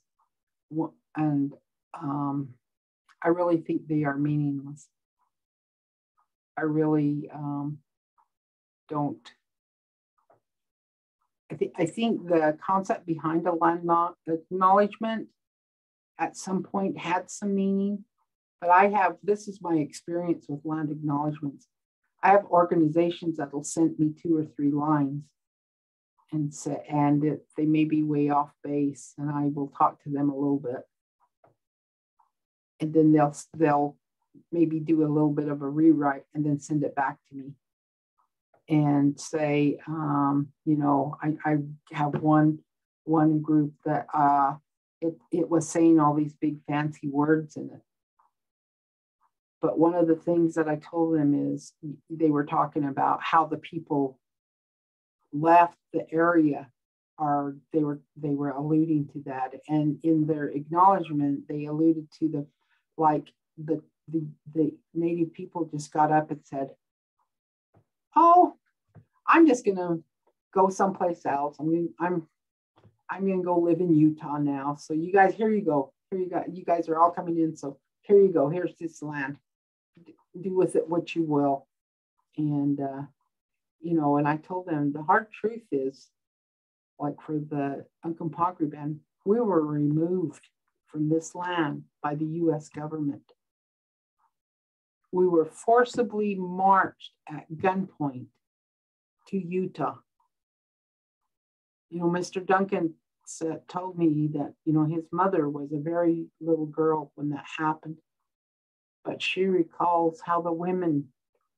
Speaker 2: And um, I really think they are meaningless. I really um, don't. I, th- I think the concept behind a land acknowledgement at some point had some meaning, but I have this is my experience with land acknowledgements. I have organizations that'll send me two or three lines and say, and it, they may be way off base, and I will talk to them a little bit, and then they'll they'll maybe do a little bit of a rewrite and then send it back to me, and say, um, you know, I, I have one one group that uh, it it was saying all these big fancy words in it. But one of the things that I told them is they were talking about how the people left the area are they were they were alluding to that and in their acknowledgement they alluded to the like the the, the native people just got up and said oh i'm just gonna go someplace else i'm i'm i'm gonna go live in utah now so you guys here you go here you got you guys are all coming in so here you go here's this land do with it what you will and uh you know, and I told them the hard truth is, like for the Uncompahgre band, we were removed from this land by the US government. We were forcibly marched at gunpoint to Utah. You know, Mr. Duncan said, uh, told me that, you know, his mother was a very little girl when that happened, but she recalls how the women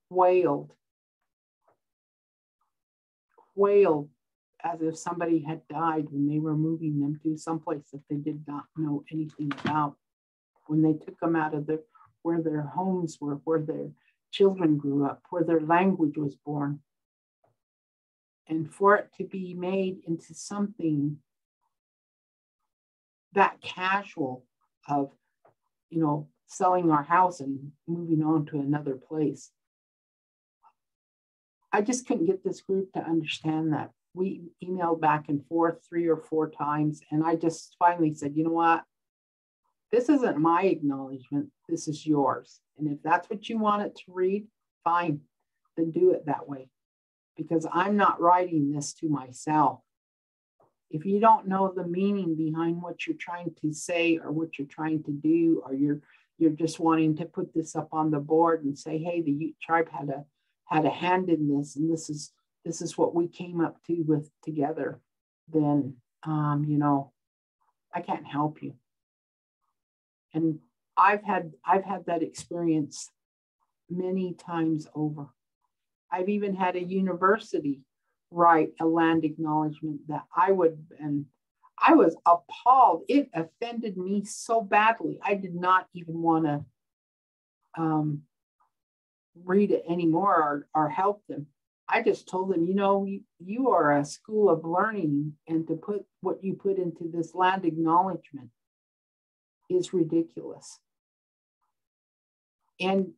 Speaker 2: wailed wailed as if somebody had died when they were moving them to someplace that they did not know anything about. When they took them out of their where their homes were, where their children grew up, where their language was born. And for it to be made into something that casual of, you know, selling our house and moving on to another place I just couldn't get this group to understand that. We emailed back and forth three or four times, and I just finally said, you know what? This isn't my acknowledgement, this is yours. And if that's what you want it to read, fine, then do it that way. Because I'm not writing this to myself. If you don't know the meaning behind what you're trying to say or what you're trying to do, or you're you're just wanting to put this up on the board and say, hey, the Ute tribe had a had a hand in this and this is this is what we came up to with together then um, you know i can't help you. And i've had i've had that experience many times over. I've even had a university write a land acknowledgement that i would and I was appalled. It offended me so badly. I did not even want to um, read it anymore or, or help them. I just told them, you know, you, you are a school of learning, and to put what you put into this land acknowledgement is ridiculous. And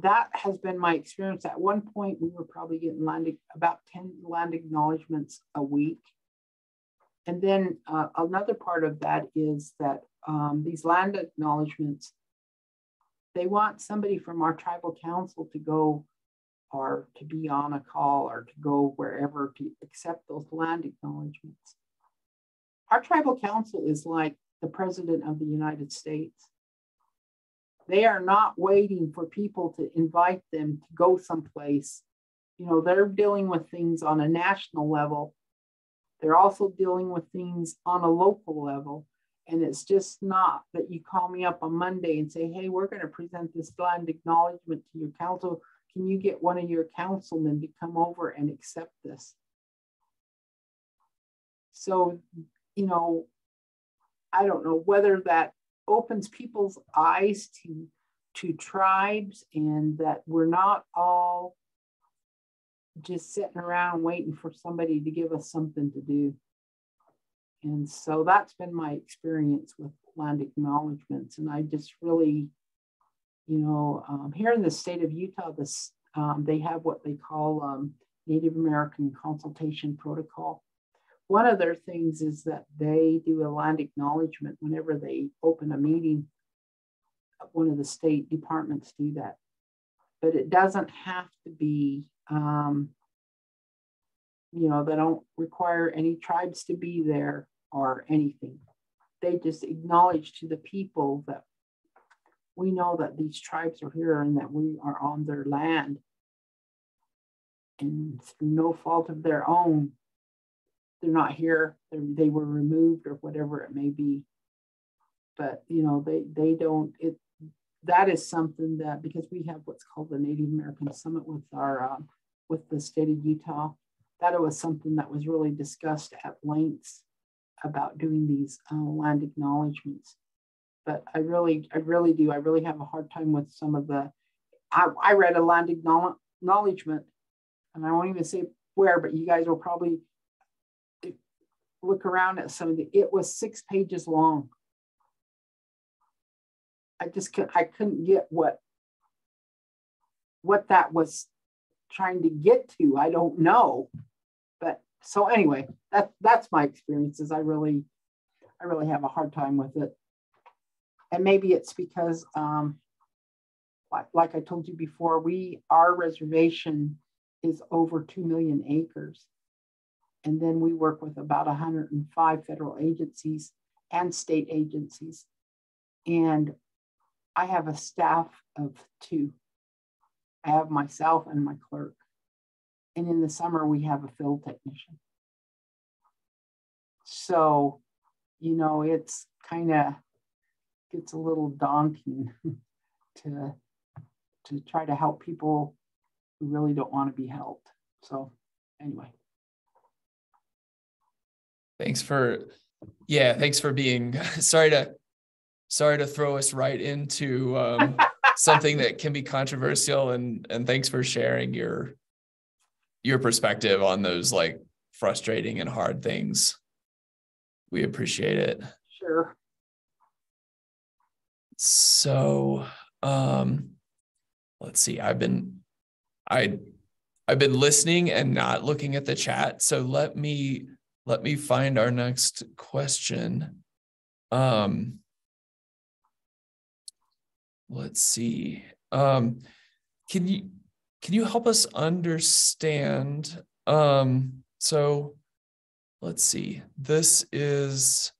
Speaker 2: that has been my experience. At one point, we were probably getting land, about 10 land acknowledgements a week. And then uh, another part of that is that um, these land acknowledgements, they want somebody from our tribal council to go or to be on a call or to go wherever to accept those land acknowledgements. Our tribal council is like the president of the United States. They are not waiting for people to invite them to go someplace. You know, they're dealing with things on a national level. They're also dealing with things on a local level. And it's just not that you call me up on Monday and say, hey, we're going to present this land acknowledgement to your council. Can you get one of your councilmen to come over and accept this? So, you know, I don't know whether that opens people's eyes to to tribes and that we're not all just sitting around waiting for somebody to give us something to do. And so that's been my experience with land acknowledgements. And I just really, you know, um, here in the state of Utah, this um, they have what they call um, Native American Consultation Protocol. One of their things is that they do a land acknowledgement whenever they open a meeting. One of the state departments do that, but it doesn't have to be. Um, you know, they don't require any tribes to be there or anything. They just acknowledge to the people that we know that these tribes are here and that we are on their land. And through no fault of their own, they're not here, they're, they were removed or whatever it may be. But you know, they they don't. It that is something that because we have what's called the Native American Summit with our uh, with the state of Utah, that it was something that was really discussed at length about doing these uh, land acknowledgements. But I really, I really do. I really have a hard time with some of the. I, I read a land acknowledgement, and I won't even say where, but you guys will probably look around at some of the, it was six pages long. I just could, I couldn't get what, what that was trying to get to. I don't know. But so anyway, that that's my experiences. I really, I really have a hard time with it. And maybe it's because, um, like, like I told you before, we, our reservation is over 2 million acres. And then we work with about 105 federal agencies and state agencies. And I have a staff of two. I have myself and my clerk. And in the summer, we have a field technician. So, you know, it's kind of gets a little daunting to to try to help people who really don't want to be helped. So, anyway.
Speaker 1: Thanks for, yeah, thanks for being, sorry to, sorry to throw us right into um, something that can be controversial and, and thanks for sharing your, your perspective on those like frustrating and hard things. We appreciate it.
Speaker 2: Sure.
Speaker 1: So, um, let's see. I've been, I, I've been listening and not looking at the chat. So let me let me find our next question. Um, let's see. Um, can you can you help us understand? Um, so let's see. This is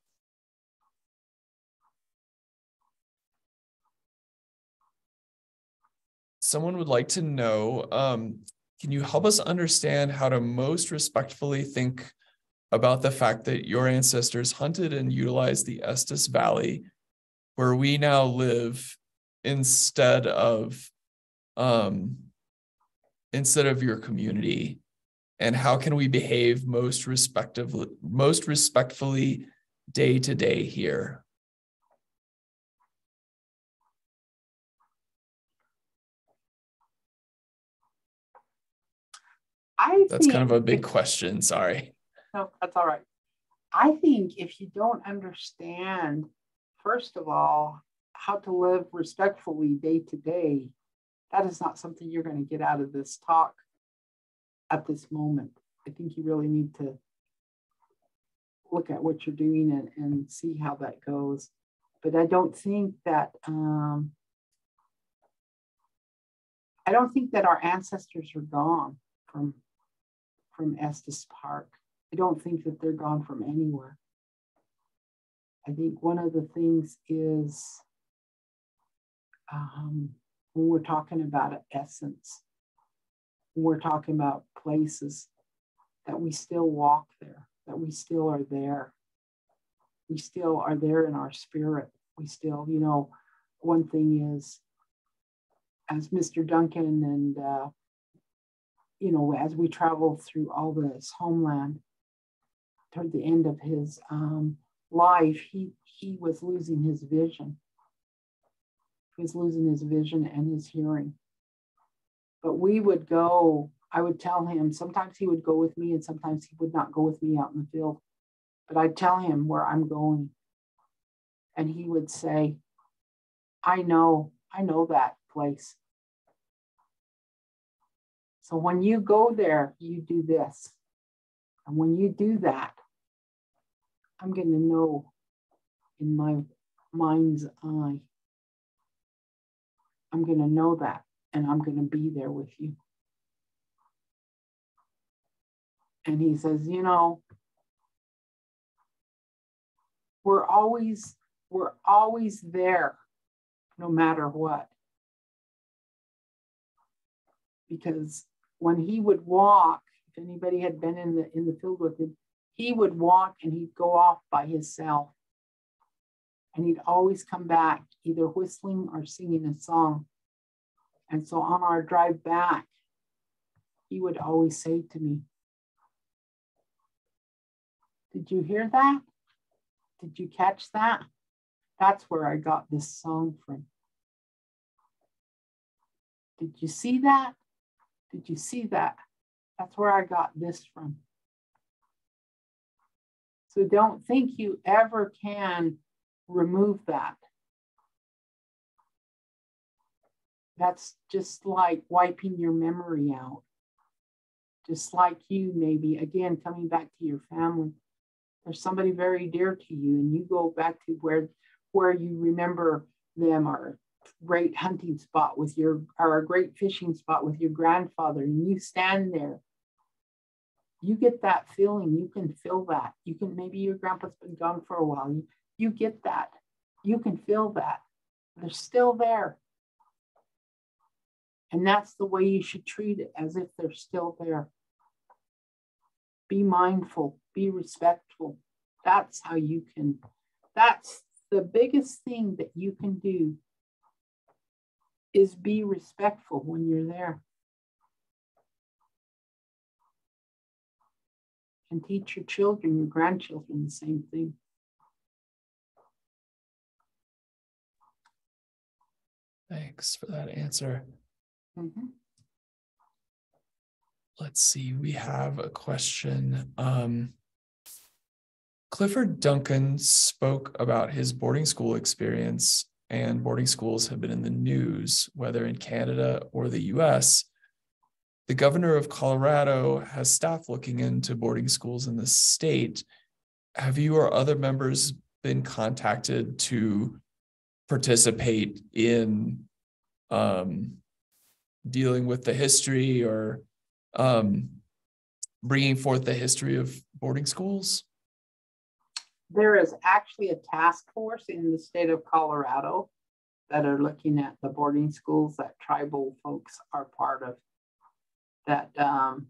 Speaker 1: someone would like to know um, can you help us understand how to most respectfully think about the fact that your ancestors hunted and utilized the Estes Valley, where we now live, instead of um, instead of your community, and how can we behave most respectively, most respectfully day to day here?
Speaker 2: I
Speaker 1: That's kind of a big question. Sorry.
Speaker 2: No, that's all right. I think if you don't understand, first of all, how to live respectfully day to day, that is not something you're going to get out of this talk at this moment. I think you really need to look at what you're doing and, and see how that goes. But I don't think that um, I don't think that our ancestors are gone from from Estes Park. I don't think that they're gone from anywhere. I think one of the things is um, when we're talking about essence, we're talking about places, that we still walk there, that we still are there. We still are there in our spirit. We still, you know, one thing is, as Mr. Duncan and, uh, you know, as we travel through all this homeland, toward the end of his um, life, he he was losing his vision. He was losing his vision and his hearing. But we would go. I would tell him. Sometimes he would go with me, and sometimes he would not go with me out in the field. But I'd tell him where I'm going, and he would say, "I know. I know that place." So when you go there, you do this. And when you do that, I'm going to know in my mind's eye. I'm going to know that and I'm going to be there with you. And he says, you know, we're always we're always there no matter what. Because when he would walk, if anybody had been in the in the field with him, he would walk and he'd go off by himself. And he'd always come back either whistling or singing a song. And so on our drive back, he would always say to me, Did you hear that? Did you catch that? That's where I got this song from. Did you see that? Did you see that? That's where I got this from. So don't think you ever can remove that. That's just like wiping your memory out. Just like you, maybe, again, coming back to your family. There's somebody very dear to you, and you go back to where, where you remember them or great hunting spot with your or a great fishing spot with your grandfather and you stand there you get that feeling you can feel that. You can maybe your grandpa's been gone for a while you, you get that. You can feel that. They're still there. And that's the way you should treat it as if they're still there. Be mindful be respectful. That's how you can that's the biggest thing that you can do is be respectful when you're there. And teach your children, your grandchildren, the same thing.
Speaker 1: Thanks for that answer.
Speaker 2: Mm-hmm.
Speaker 1: Let's see, we have a question. Um, Clifford Duncan spoke about his boarding school experience, and boarding schools have been in the news, whether in Canada or the US. The governor of Colorado has staff looking into boarding schools in the state. Have you or other members been contacted to participate in um, dealing with the history or um, bringing forth the history of boarding schools?
Speaker 2: There is actually a task force in the state of Colorado that are looking at the boarding schools that tribal folks are part of. That um,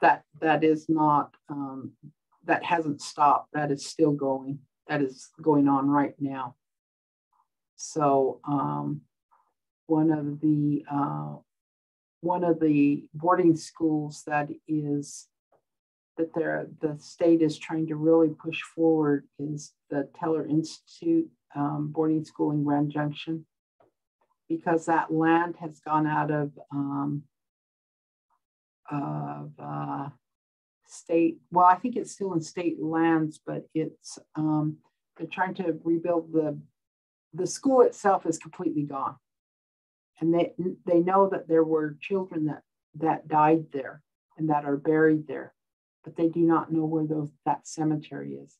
Speaker 2: that that is not um, that hasn't stopped. That is still going. That is going on right now. So um, one of the uh, one of the boarding schools that is that there, the state is trying to really push forward is the Teller Institute um, boarding school in Grand Junction because that land has gone out of um, of uh, state. Well, I think it's still in state lands, but it's um, they're trying to rebuild the the school itself is completely gone, and they they know that there were children that that died there and that are buried there, but they do not know where those that cemetery is.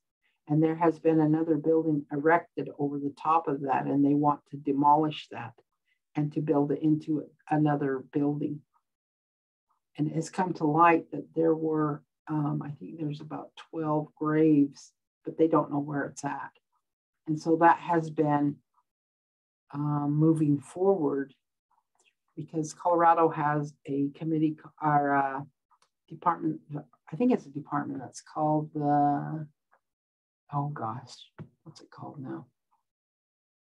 Speaker 2: And there has been another building erected over the top of that, and they want to demolish that and to build it into another building. And it has come to light that there were, um, I think there's about 12 graves, but they don't know where it's at. And so that has been um, moving forward because Colorado has a committee or a department, I think it's a department that's called the, oh gosh, what's it called now?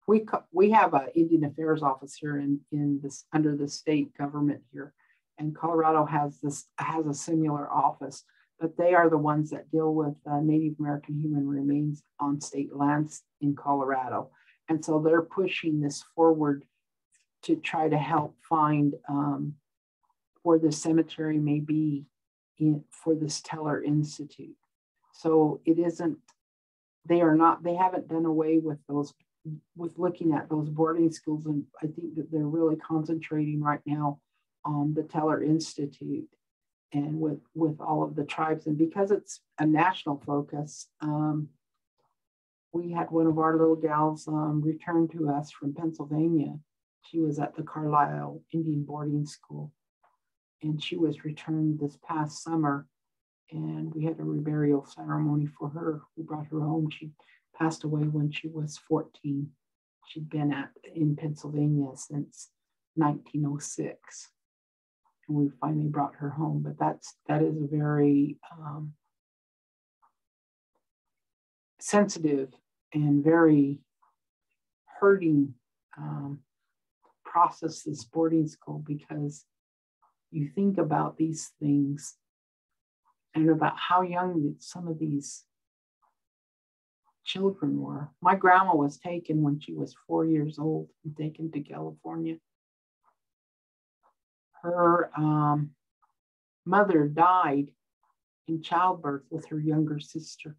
Speaker 2: we we have an Indian Affairs office here in in this under the state government here, and Colorado has this has a similar office, but they are the ones that deal with uh, Native American human remains on state lands in Colorado, and so they're pushing this forward to try to help find um, where the cemetery may be in, for this Teller Institute. So it isn't. They are not. They haven't done away with those with looking at those boarding schools, and I think that they're really concentrating right now on the Teller Institute and with with all of the tribes. And because it's a national focus, um, we had one of our little gals um, return to us from Pennsylvania. She was at the Carlisle Indian Boarding School, and she was returned this past summer. And we had a reburial ceremony for her. We brought her home. She passed away when she was 14. She'd been at in Pennsylvania since 1906. And we finally brought her home. But that's that is a very um, sensitive and very hurting um, process this boarding school because you think about these things and about how young some of these children were. My grandma was taken when she was four years old and taken to California. Her um, mother died in childbirth with her younger sister.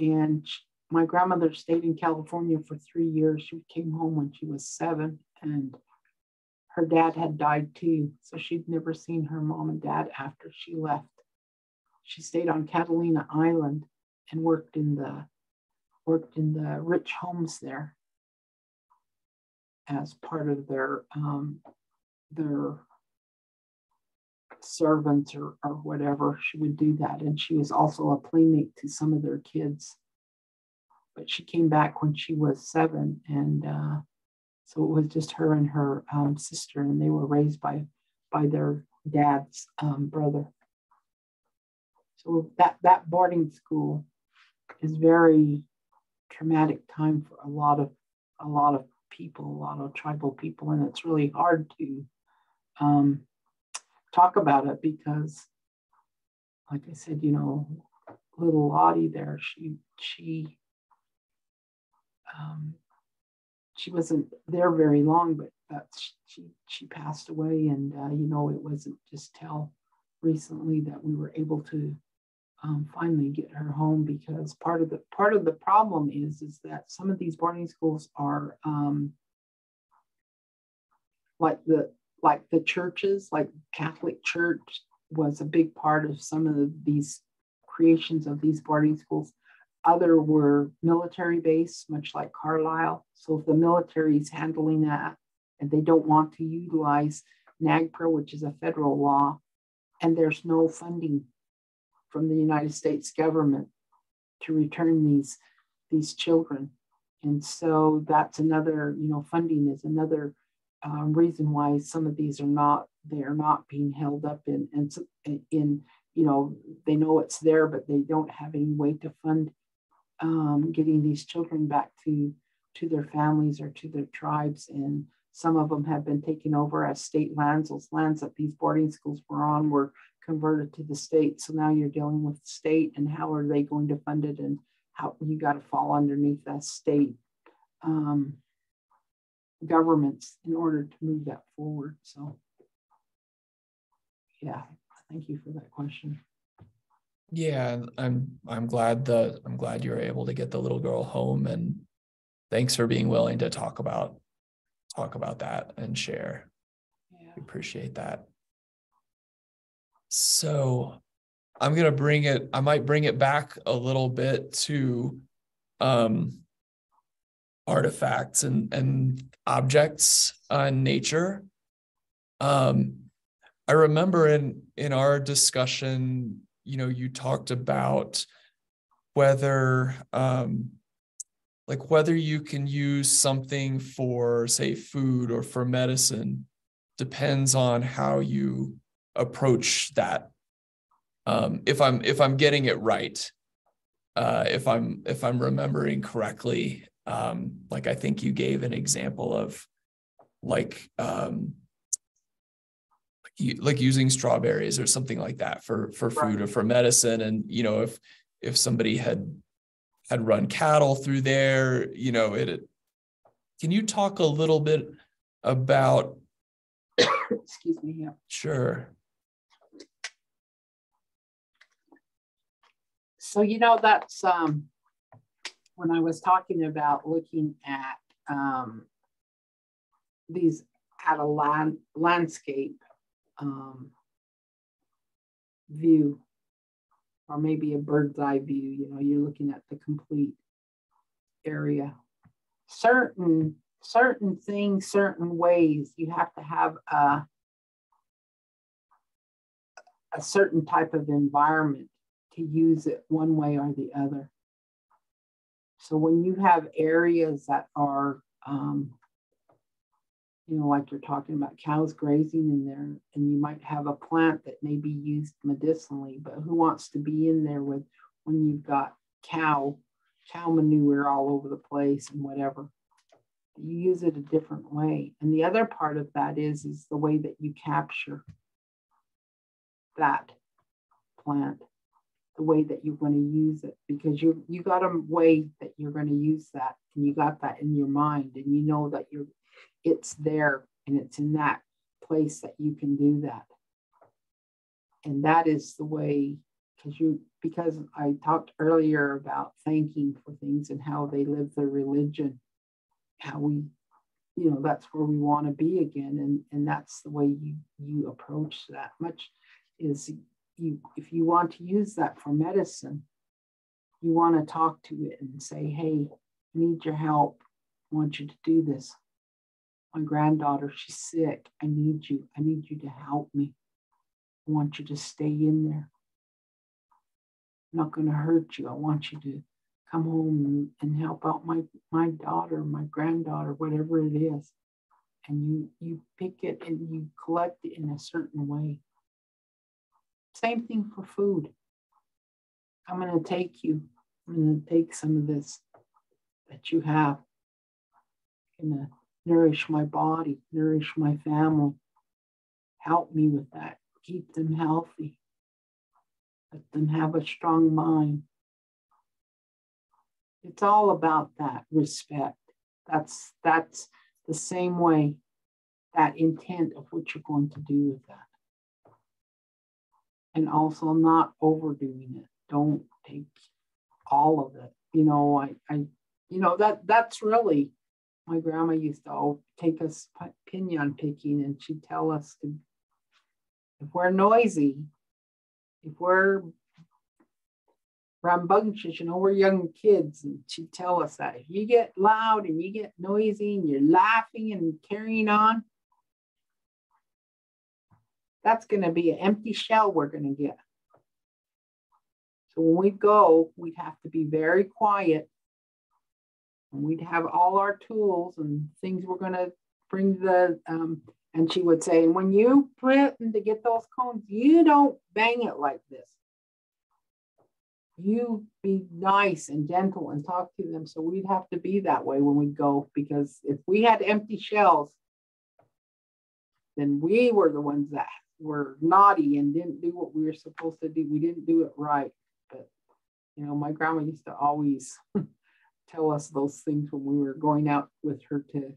Speaker 2: And my grandmother stayed in California for three years. She came home when she was seven, and her dad had died too. So she'd never seen her mom and dad after she left. She stayed on Catalina Island and worked in the worked in the rich homes there as part of their um, their servants or, or whatever. She would do that. And she was also a playmate to some of their kids. But she came back when she was seven. And uh, so it was just her and her um, sister, and they were raised by by their dad's um, brother. So that that boarding school is very traumatic time for a lot of a lot of people, a lot of tribal people, and it's really hard to um, talk about it because, like I said, you know, little Lottie there, she she um, she wasn't there very long, but that's she she passed away, and uh, you know, it wasn't just till recently that we were able to um, finally get her home because part of the part of the problem is is that some of these boarding schools are um, like the like the churches like Catholic Church was a big part of some of the, these creations of these boarding schools. Other were military based, much like Carlisle. So if the military is handling that and they don't want to utilize NAGPRA, which is a federal law, and there's no funding from the United States government to return these these children. And so that's another, you know, funding is another um, reason why some of these are not they are not being held up in and in, in you know they know it's there but they don't have any way to fund um, getting these children back to to their families or to their tribes and some of them have been taken over as state lands those lands that these boarding schools were on were converted to the state. So now you're dealing with the state and how are they going to fund it and how you got to fall underneath that state um, governments in order to move that forward. So yeah, thank you for that question.
Speaker 1: Yeah, I'm I'm glad the I'm glad you were able to get the little girl home and thanks for being willing to talk about talk about that and share. Yeah. We appreciate that. So I'm gonna bring it, I might bring it back a little bit to um artifacts and and objects on nature. Um I remember in in our discussion, you know, you talked about whether um like whether you can use something for say food or for medicine depends on how you approach that um, if i'm if i'm getting it right uh, if i'm if i'm remembering correctly um, like i think you gave an example of like um, like, like using strawberries or something like that for for food or for medicine and you know if if somebody had had run cattle through there. You know, it. Can you talk a little bit about?
Speaker 2: Excuse me. Yeah.
Speaker 1: Sure.
Speaker 2: So you know that's um, when I was talking about looking at um, these at a land landscape um, view or maybe a bird's eye view, you know, you're looking at the complete area. Certain certain things, certain ways, you have to have a, a certain type of environment to use it one way or the other. So when you have areas that are um, you know, like you're talking about cows grazing in there, and you might have a plant that may be used medicinally, but who wants to be in there with when you've got cow, cow manure all over the place and whatever. You use it a different way. And the other part of that is, is the way that you capture that plant, the way that you're going to use it, because you you got a way that you're going to use that, and you got that in your mind, and you know that you're it's there and it's in that place that you can do that. And that is the way, because you because I talked earlier about thanking for things and how they live their religion, how we, you know, that's where we want to be again. And and that's the way you you approach that. Much is you if you want to use that for medicine, you want to talk to it and say, hey, I need your help. I want you to do this my granddaughter, she's sick. I need you. I need you to help me. I want you to stay in there. I'm not going to hurt you. I want you to come home and, and help out my, my daughter, my granddaughter, whatever it is. And you you pick it and you collect it in a certain way. Same thing for food. I'm going to take you. I'm going to take some of this that you have. I'm going to nourish my body, nourish my family. Help me with that. Keep them healthy. Let them have a strong mind. It's all about that respect. That's that's the same way that intent of what you're going to do with that. And also not overdoing it. Don't take all of it. You know, I, I you know that that's really my grandma used to take us pinyon picking and she'd tell us to if we're noisy if we're rambunctious you know we're young kids and she'd tell us that if you get loud and you get noisy and you're laughing and carrying on that's going to be an empty shell we're going to get. So when we go we'd have to be very quiet. And we'd have all our tools and things we're going to bring the um, and she would say when you threaten to get those cones you don't bang it like this. You be nice and gentle and talk to them. So we'd have to be that way when we go because if we had empty shells then we were the ones that were naughty and didn't do what we were supposed to do. We didn't do it right. But, you know, my grandma used to always tell us those things when we were going out with her to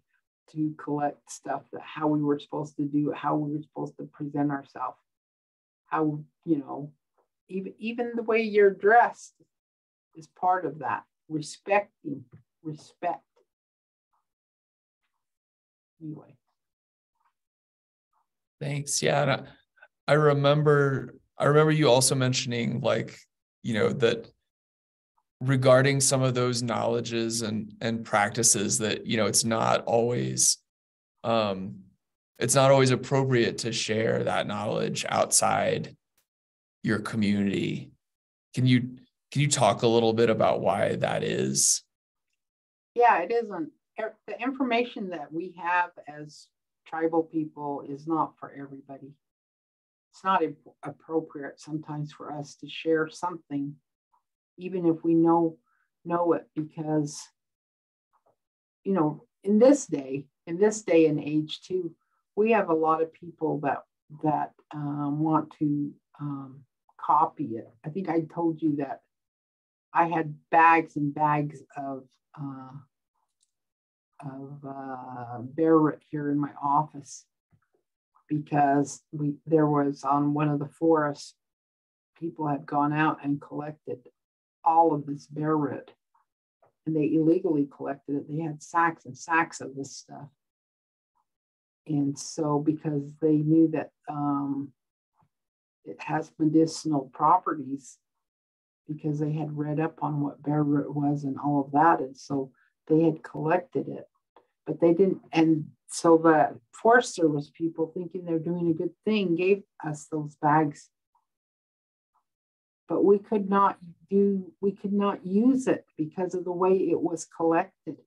Speaker 2: to collect stuff that how we were supposed to do how we were supposed to present ourselves, how you know, even even the way you're dressed is part of that. Respecting, respect. Anyway.
Speaker 1: Thanks. Yeah. I remember I remember you also mentioning like, you know, that regarding some of those knowledges and and practices that, you know, it's not always um it's not always appropriate to share that knowledge outside your community. Can you can you talk a little bit about why that is?
Speaker 2: Yeah, it isn't. The information that we have as tribal people is not for everybody. It's not appropriate sometimes for us to share something, even if we know know it, because you know, in this day, in this day and age too, we have a lot of people that that um, want to um, copy it. I think I told you that I had bags and bags of uh, of uh, bear root here in my office because we there was on one of the forests people had gone out and collected all of this bear root. And they illegally collected it. They had sacks and sacks of this stuff. And so because they knew that um, it has medicinal properties because they had read up on what bear root was and all of that. And so they had collected it, but they didn't. And so the Forest Service people, thinking they're doing a good thing, gave us those bags. But we could not do, we could not use it because of the way it was collected.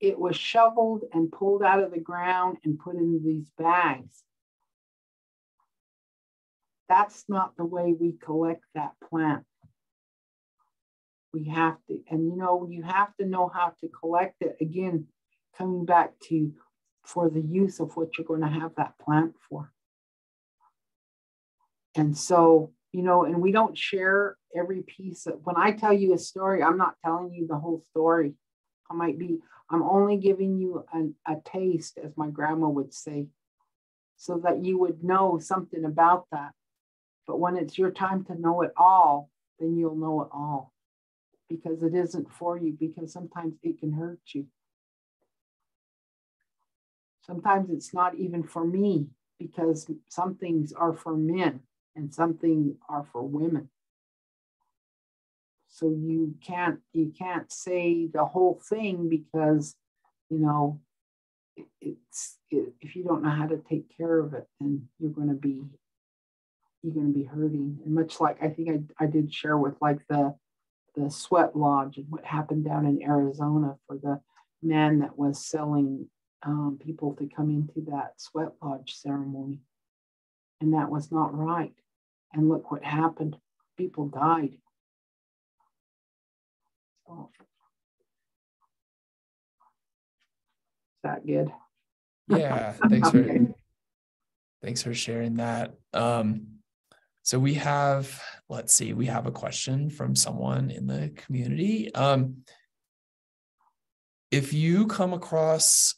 Speaker 2: It was shoveled and pulled out of the ground and put into these bags. That's not the way we collect that plant we have to and you know you have to know how to collect it. Again coming back to for the use of what you're going to have that plant for. And so you know and we don't share every piece of, when i tell you a story i'm not telling you the whole story. I might be i'm only giving you an, a taste as my grandma would say so that you would know something about that. But when it's your time to know it all then you'll know it all because it isn't for you, because sometimes it can hurt you. Sometimes it's not even for me, because some things are for men and some things are for women. So you can't you can't say the whole thing because you know it's it, if you don't know how to take care of it, then you're going to be you're going to be hurting. And much like I think I, I did share with like the the sweat lodge and what happened down in Arizona for the man that was selling um, people to come into that sweat lodge ceremony. And that was not right. And look what happened people died. So, is that good?
Speaker 1: Yeah, thanks for okay. thanks for sharing that. Um, so we have, let's see, we have a question from someone in the community. Um, if you come across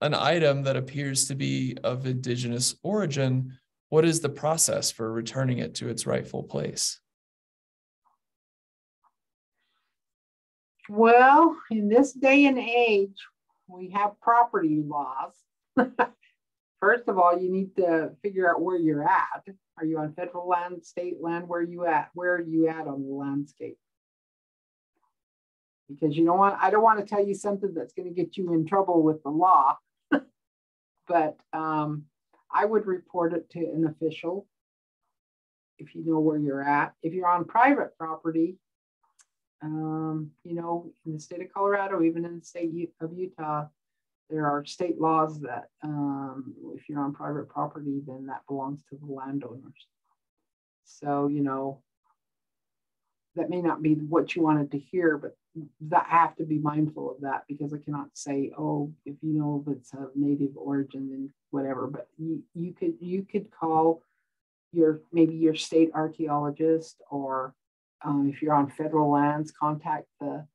Speaker 1: an item that appears to be of indigenous origin, what is the process for returning it to its rightful place?
Speaker 2: Well, in this day and age, we have property laws. First of all, you need to figure out where you're at. Are you on federal land, state land? Where are you at? Where are you at on the landscape? Because you don't want, I don't want to tell you something that's going to get you in trouble with the law. but um, I would report it to an official if you know where you're at. If you're on private property, um, you know, in the state of Colorado, even in the state of Utah, there are state laws that um, if you're on private property, then that belongs to the landowners. So, you know, that may not be what you wanted to hear, but that I have to be mindful of that because I cannot say, oh, if you know if it's of native origin and whatever, but you, you could you could call your maybe your state archaeologist or um, if you're on federal lands, contact the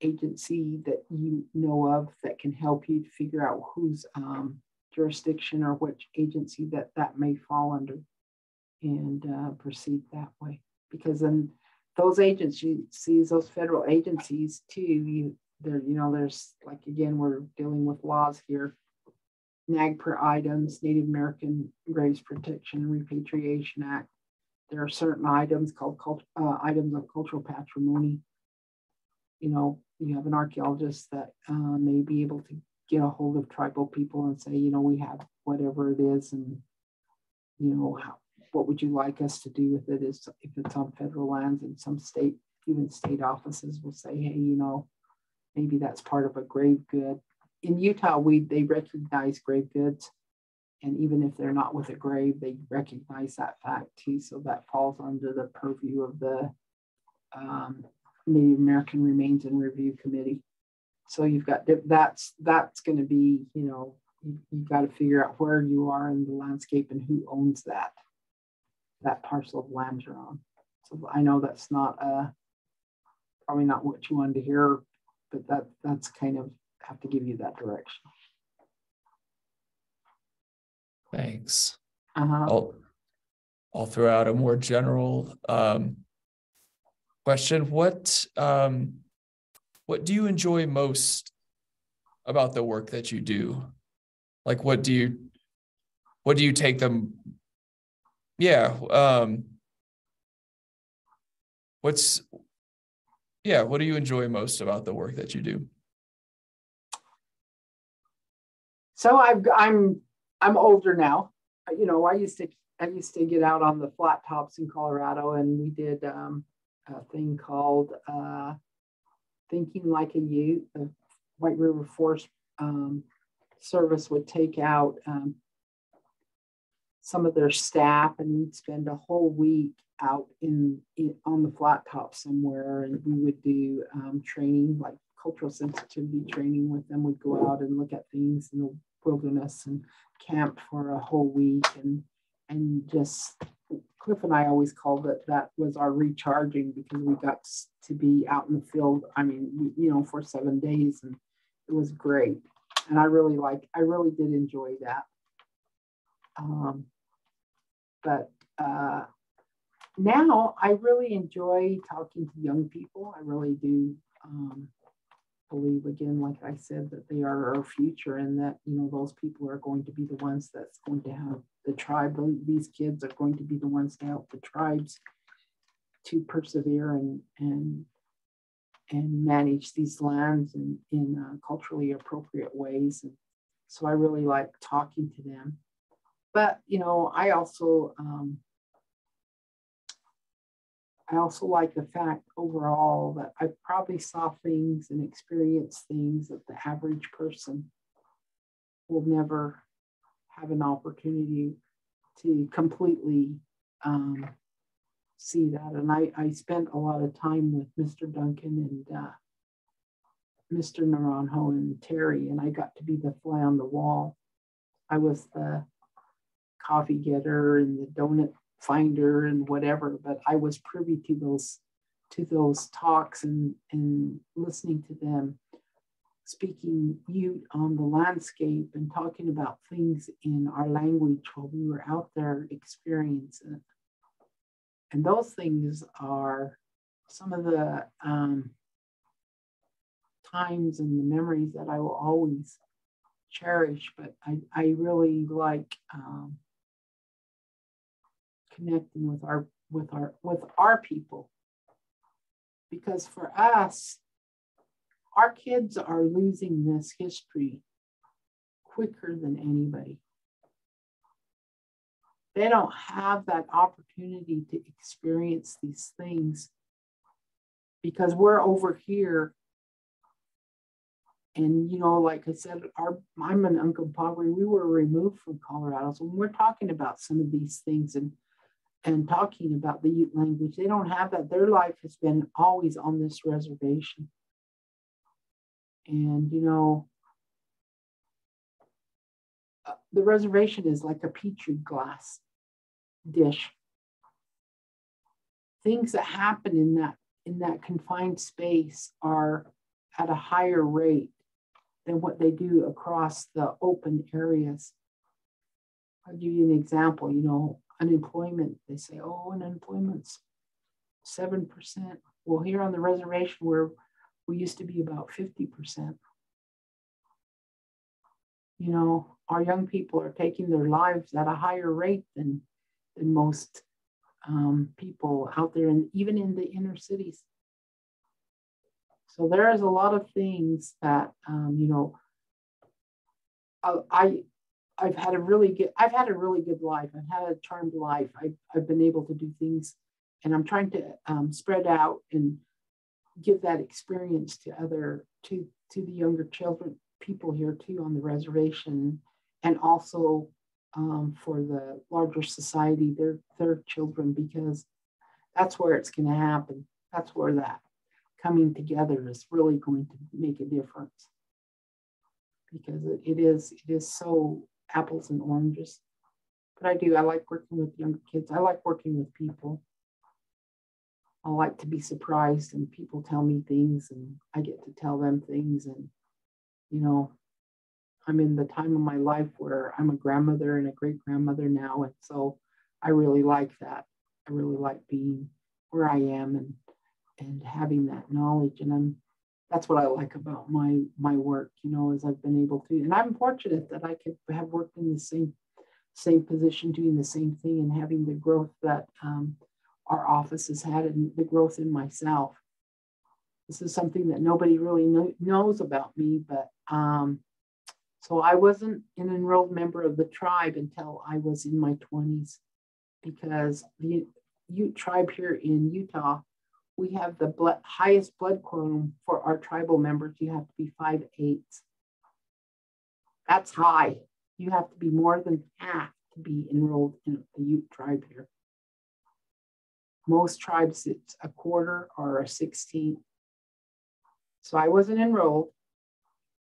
Speaker 2: agency that you know of that can help you to figure out whose um, jurisdiction or which agency that that may fall under and uh, proceed that way. Because then those agencies, those federal agencies too, you there, you know, there's like again, we're dealing with laws here. NAGPRA items, Native American Graves Protection and Repatriation Act. There are certain items called uh, items of cultural patrimony. You know, you have an archaeologist that uh, may be able to get a hold of tribal people and say, you know, we have whatever it is, and you know, how, what would you like us to do with it? Is if it's on federal lands and some state, even state offices will say, hey, you know, maybe that's part of a grave good. In Utah, we they recognize grave goods, and even if they're not with a grave, they recognize that fact too. So that falls under the purview of the um, Native American Remains and Review Committee. So you've got that's that's going to be you know you, you got to figure out where you are in the landscape and who owns that that parcel of land you're on. So I know that's not uh probably not what you wanted to hear, but that that's kind of have to give you that direction.
Speaker 1: Thanks. Uh-huh. I'll, I'll throw out a more general um, question. What um, what do you enjoy most about the work that you do? Like, what do you what do you take them? Yeah. Um, what's yeah? What do you enjoy most about the work that you do?
Speaker 2: So I've I'm I'm older now. You know, I used to I used to get out on the flat tops in Colorado, and we did um, a thing called uh, Thinking Like a Ute. The White River Forest um, Service would take out um, some of their staff, and we'd spend a whole week out in, in on the flat top somewhere, and we would do um, training like cultural sensitivity training with them. We'd go out and look at things in the wilderness and camp for a whole week and and just Cliff and I always called it that was our recharging because we got to be out in the field. I mean, you know, for seven days and it was great. And I really like, I really did enjoy that. Um, but uh, now I really enjoy talking to young people. I really do. Um, believe again, like I said, that they are our future and that, you know, those people are going to be the ones that's going to have the tribe. These kids are going to be the ones to help the tribes to persevere and, and, and manage these lands in, in uh, culturally appropriate ways. And so I really like talking to them. But, you know, I also, um, I also like the fact overall that I probably saw things and experienced things that the average person will never have an opportunity to completely um, see that. And I, I spent a lot of time with Mr. Duncan and uh, Mr. Naranjo and Terry, and I got to be the fly on the wall. I was the coffee getter and the donut finder and whatever, but I was privy to those to those talks and, and listening to them speaking Ute on the landscape and talking about things in our language while we were out there experiencing it. And those things are some of the um, times and the memories that I will always cherish, but I, I really like um, connecting with our with our with our people. Because for us our kids are losing this history quicker than anybody. They don't have that opportunity to experience these things because we're over here. And you know like i said our i'm an uncompahgre we were removed from colorado. So when we're talking about some of these things and and talking about the Ute language. They don't have that. Their life has been always on this reservation. And, you know, uh, the reservation is like a petri glass dish. Things that happen in that in that confined space are at a higher rate than what they do across the open areas. I'll give you an example. You know, unemployment. They say, oh, unemployment's seven percent. Well, here on the reservation, where we used to be about 50%. You know, our young people are taking their lives at a higher rate than, than most um, people out there, and even in the inner cities. So there is a lot of things that, um, you know, I, I've had a really good, I've had a really good life. I've had a charmed life. I, I've been able to do things and I'm trying to um, spread out and give that experience to other to to the younger children people here too on the reservation and also um, for the larger society their their children because that's where it's going to happen that's where that coming together is really going to make a difference because it is it is so apples and oranges but i do i like working with younger kids i like working with people I like to be surprised and people tell me things and I get to tell them things. And, you know, I'm in the time of my life where I'm a grandmother and a great grandmother now. And so I really like that. I really like being where I am and and having that knowledge. And I'm that's what I like about my my work, you know, as I've been able to. And I'm fortunate that I could have worked in the same same position, doing the same thing and having the growth that um, our office has had and the growth in myself. This is something that nobody really know, knows about me, but um, so I wasn't an enrolled member of the tribe until I was in my 20s because the Ute tribe here in Utah, we have the blood, highest blood quantum for our tribal members. You have to be five eighths. That's high. You have to be more than half to be enrolled in the Ute tribe here. Most tribes, it's a quarter or a 16th. So I wasn't enrolled.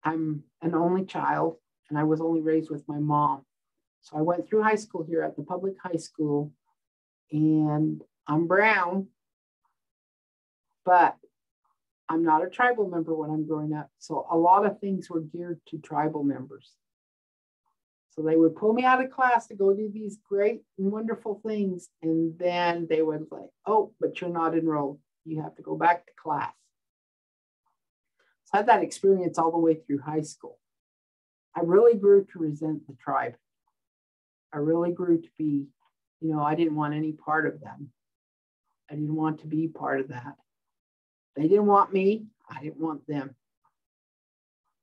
Speaker 2: I'm an only child, and I was only raised with my mom. So I went through high school here at the public high school, and I'm brown, but I'm not a tribal member when I'm growing up. So a lot of things were geared to tribal members. So they would pull me out of class to go do these great and wonderful things. And then they would like, oh, but you're not enrolled. You have to go back to class. So I had that experience all the way through high school. I really grew to resent the tribe. I really grew to be, you know, I didn't want any part of them. I didn't want to be part of that. They didn't want me. I didn't want them.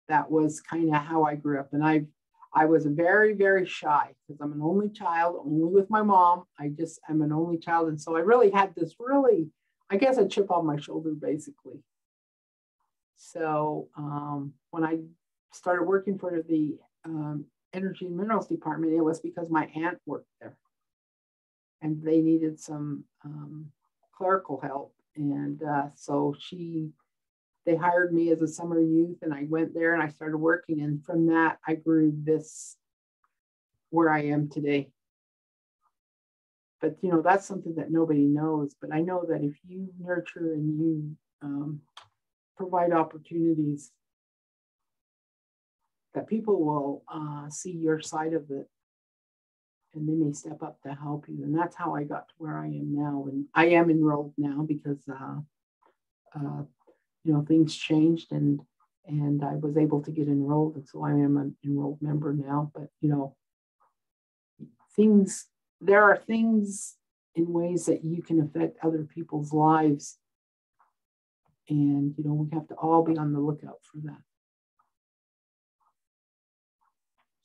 Speaker 2: That was kind of how I grew up. And I've I was very, very shy because I'm an only child, only with my mom. I just, I'm an only child. And so I really had this really, I guess, a chip on my shoulder, basically. So um, when I started working for the um, Energy and Minerals Department, it was because my aunt worked there and they needed some um, clerical help. And uh, so she they hired me as a summer youth and I went there and I started working. And from that, I grew this where I am today. But, you know, that's something that nobody knows. But I know that if you nurture and you um, provide opportunities, that people will uh, see your side of it and they may step up to help you. And that's how I got to where I am now. And I am enrolled now because uh, uh, you know, things changed and and I was able to get enrolled. And so I am an enrolled member now. But you know, things there are things in ways that you can affect other people's lives. And you know, we have to all be on the lookout for that.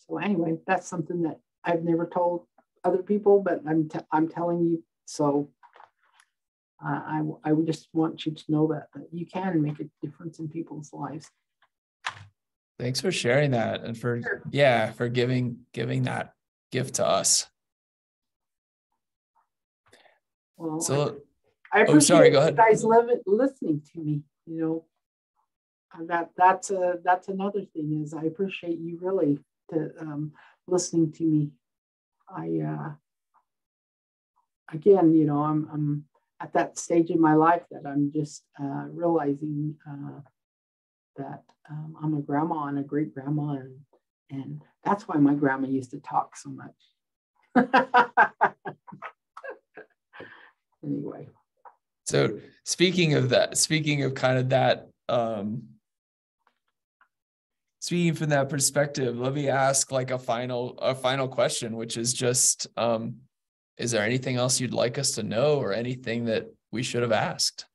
Speaker 2: So anyway, that's something that I've never told other people, but I'm t- I'm telling you. So I, I would just want you to know that, that you can make a difference in people's lives.
Speaker 1: Thanks for sharing that and for sure. yeah, for giving giving that gift to us.
Speaker 2: Well, so I, I appreciate oh, sorry, go ahead. you guys listening to me. You know, that that's a that's another thing is I appreciate you really to um, listening to me. I uh, again, you know, I'm I'm at that stage in my life that I'm just uh, realizing uh, that um, I'm a grandma and a great grandma, and and that's why my grandma used to talk so much. anyway.
Speaker 1: So speaking of that, speaking of kind of that, um, speaking from that perspective, let me ask like a final a final question, which is just, um, is there anything else you'd like us to know, or anything that we should have asked?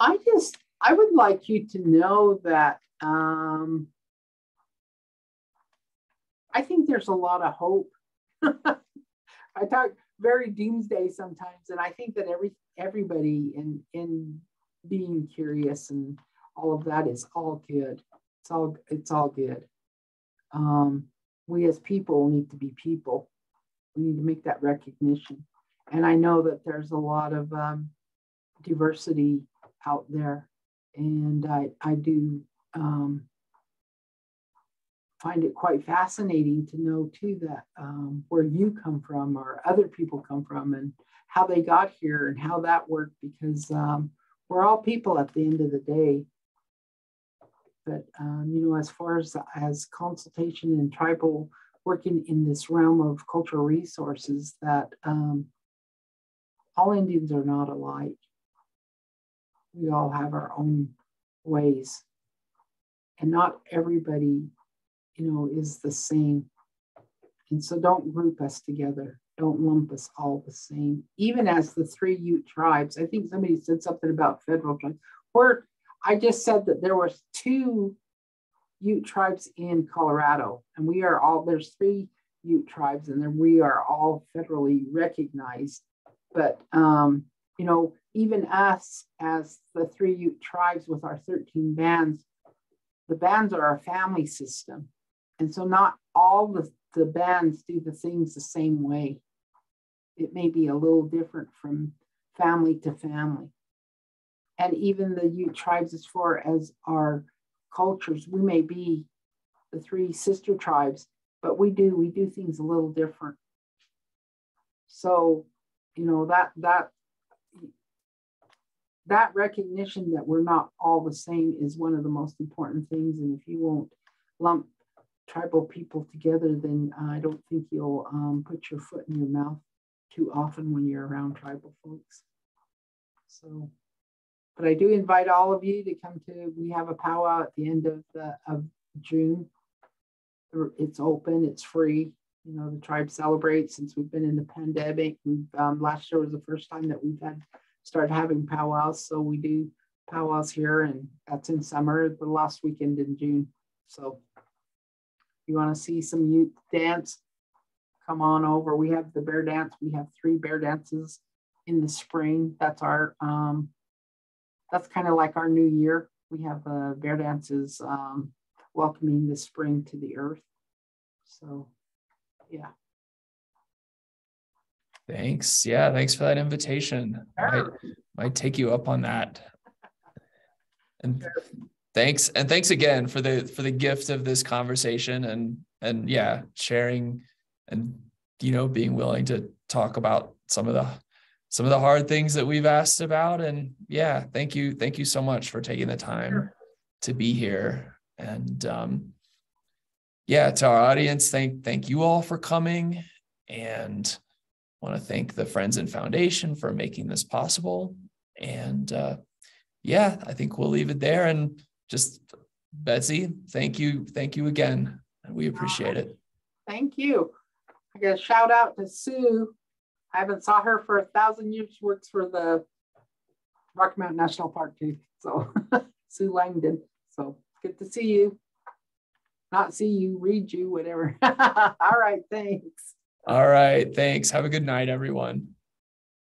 Speaker 2: I just I would like you to know that um, I think there's a lot of hope. I talk very doomsday sometimes, and I think that every everybody in in being curious and all of that is all good. It's all it's all good. Um, we as people need to be people. We need to make that recognition. And I know that there's a lot of um, diversity out there, and I I do um, find it quite fascinating to know too that um, where you come from or other people come from and how they got here and how that worked because um, we're all people at the end of the day but um, you know as far as as consultation and tribal working in this realm of cultural resources that um, all indians are not alike we all have our own ways and not everybody you know, is the same. And so don't group us together. Don't lump us all the same. Even as the three Ute tribes, I think somebody said something about federal tribes. Where I just said that there was two Ute tribes in Colorado, and we are all there's three Ute tribes, and then we are all federally recognized. But um, you know, even us as the three Ute tribes with our 13 bands, the bands are a family system. And so not all the, the bands do the things the same way. It may be a little different from family to family. And even the Ute tribes, as far as our cultures, we may be the three sister tribes, but we do we do things a little different. So, you know, that that that recognition that we're not all the same is one of the most important things. And if you won't lump tribal people together, then I don't think you'll um, put your foot in your mouth too often when you're around tribal folks. So, but I do invite all of you to come to. We have a powwow at the end of the, of June. It's open. It's free. You know, the tribe celebrates since we've been in the pandemic. We've um, last year was the first time that we've had started having powwows. So we do powwows here, and that's in summer. The last weekend in June. So you want to see some youth dance, come on over. We have the bear dance. We have three bear dances in the spring. That's our, um, that's kind of like our new year. We have uh, bear dances um, welcoming the spring to the earth. So, yeah.
Speaker 1: Thanks. Yeah, thanks for that invitation. Sure. Might, might take you up on that. And sure thanks and thanks again for the for the gift of this conversation and and yeah sharing and you know being willing to talk about some of the some of the hard things that we've asked about and yeah thank you thank you so much for taking the time sure. to be here and um yeah to our audience thank thank you all for coming and want to thank the friends and foundation for making this possible and uh yeah i think we'll leave it there and just Betsy, thank you. Thank you again. We appreciate it.
Speaker 2: Thank you. I got a shout out to Sue. I haven't saw her for a thousand years. She works for the Rocky Mountain National Park too. So Sue Langdon. So good to see you. Not see you, read you, whatever. All right. Thanks.
Speaker 1: All right. Thanks. Have a good night, everyone.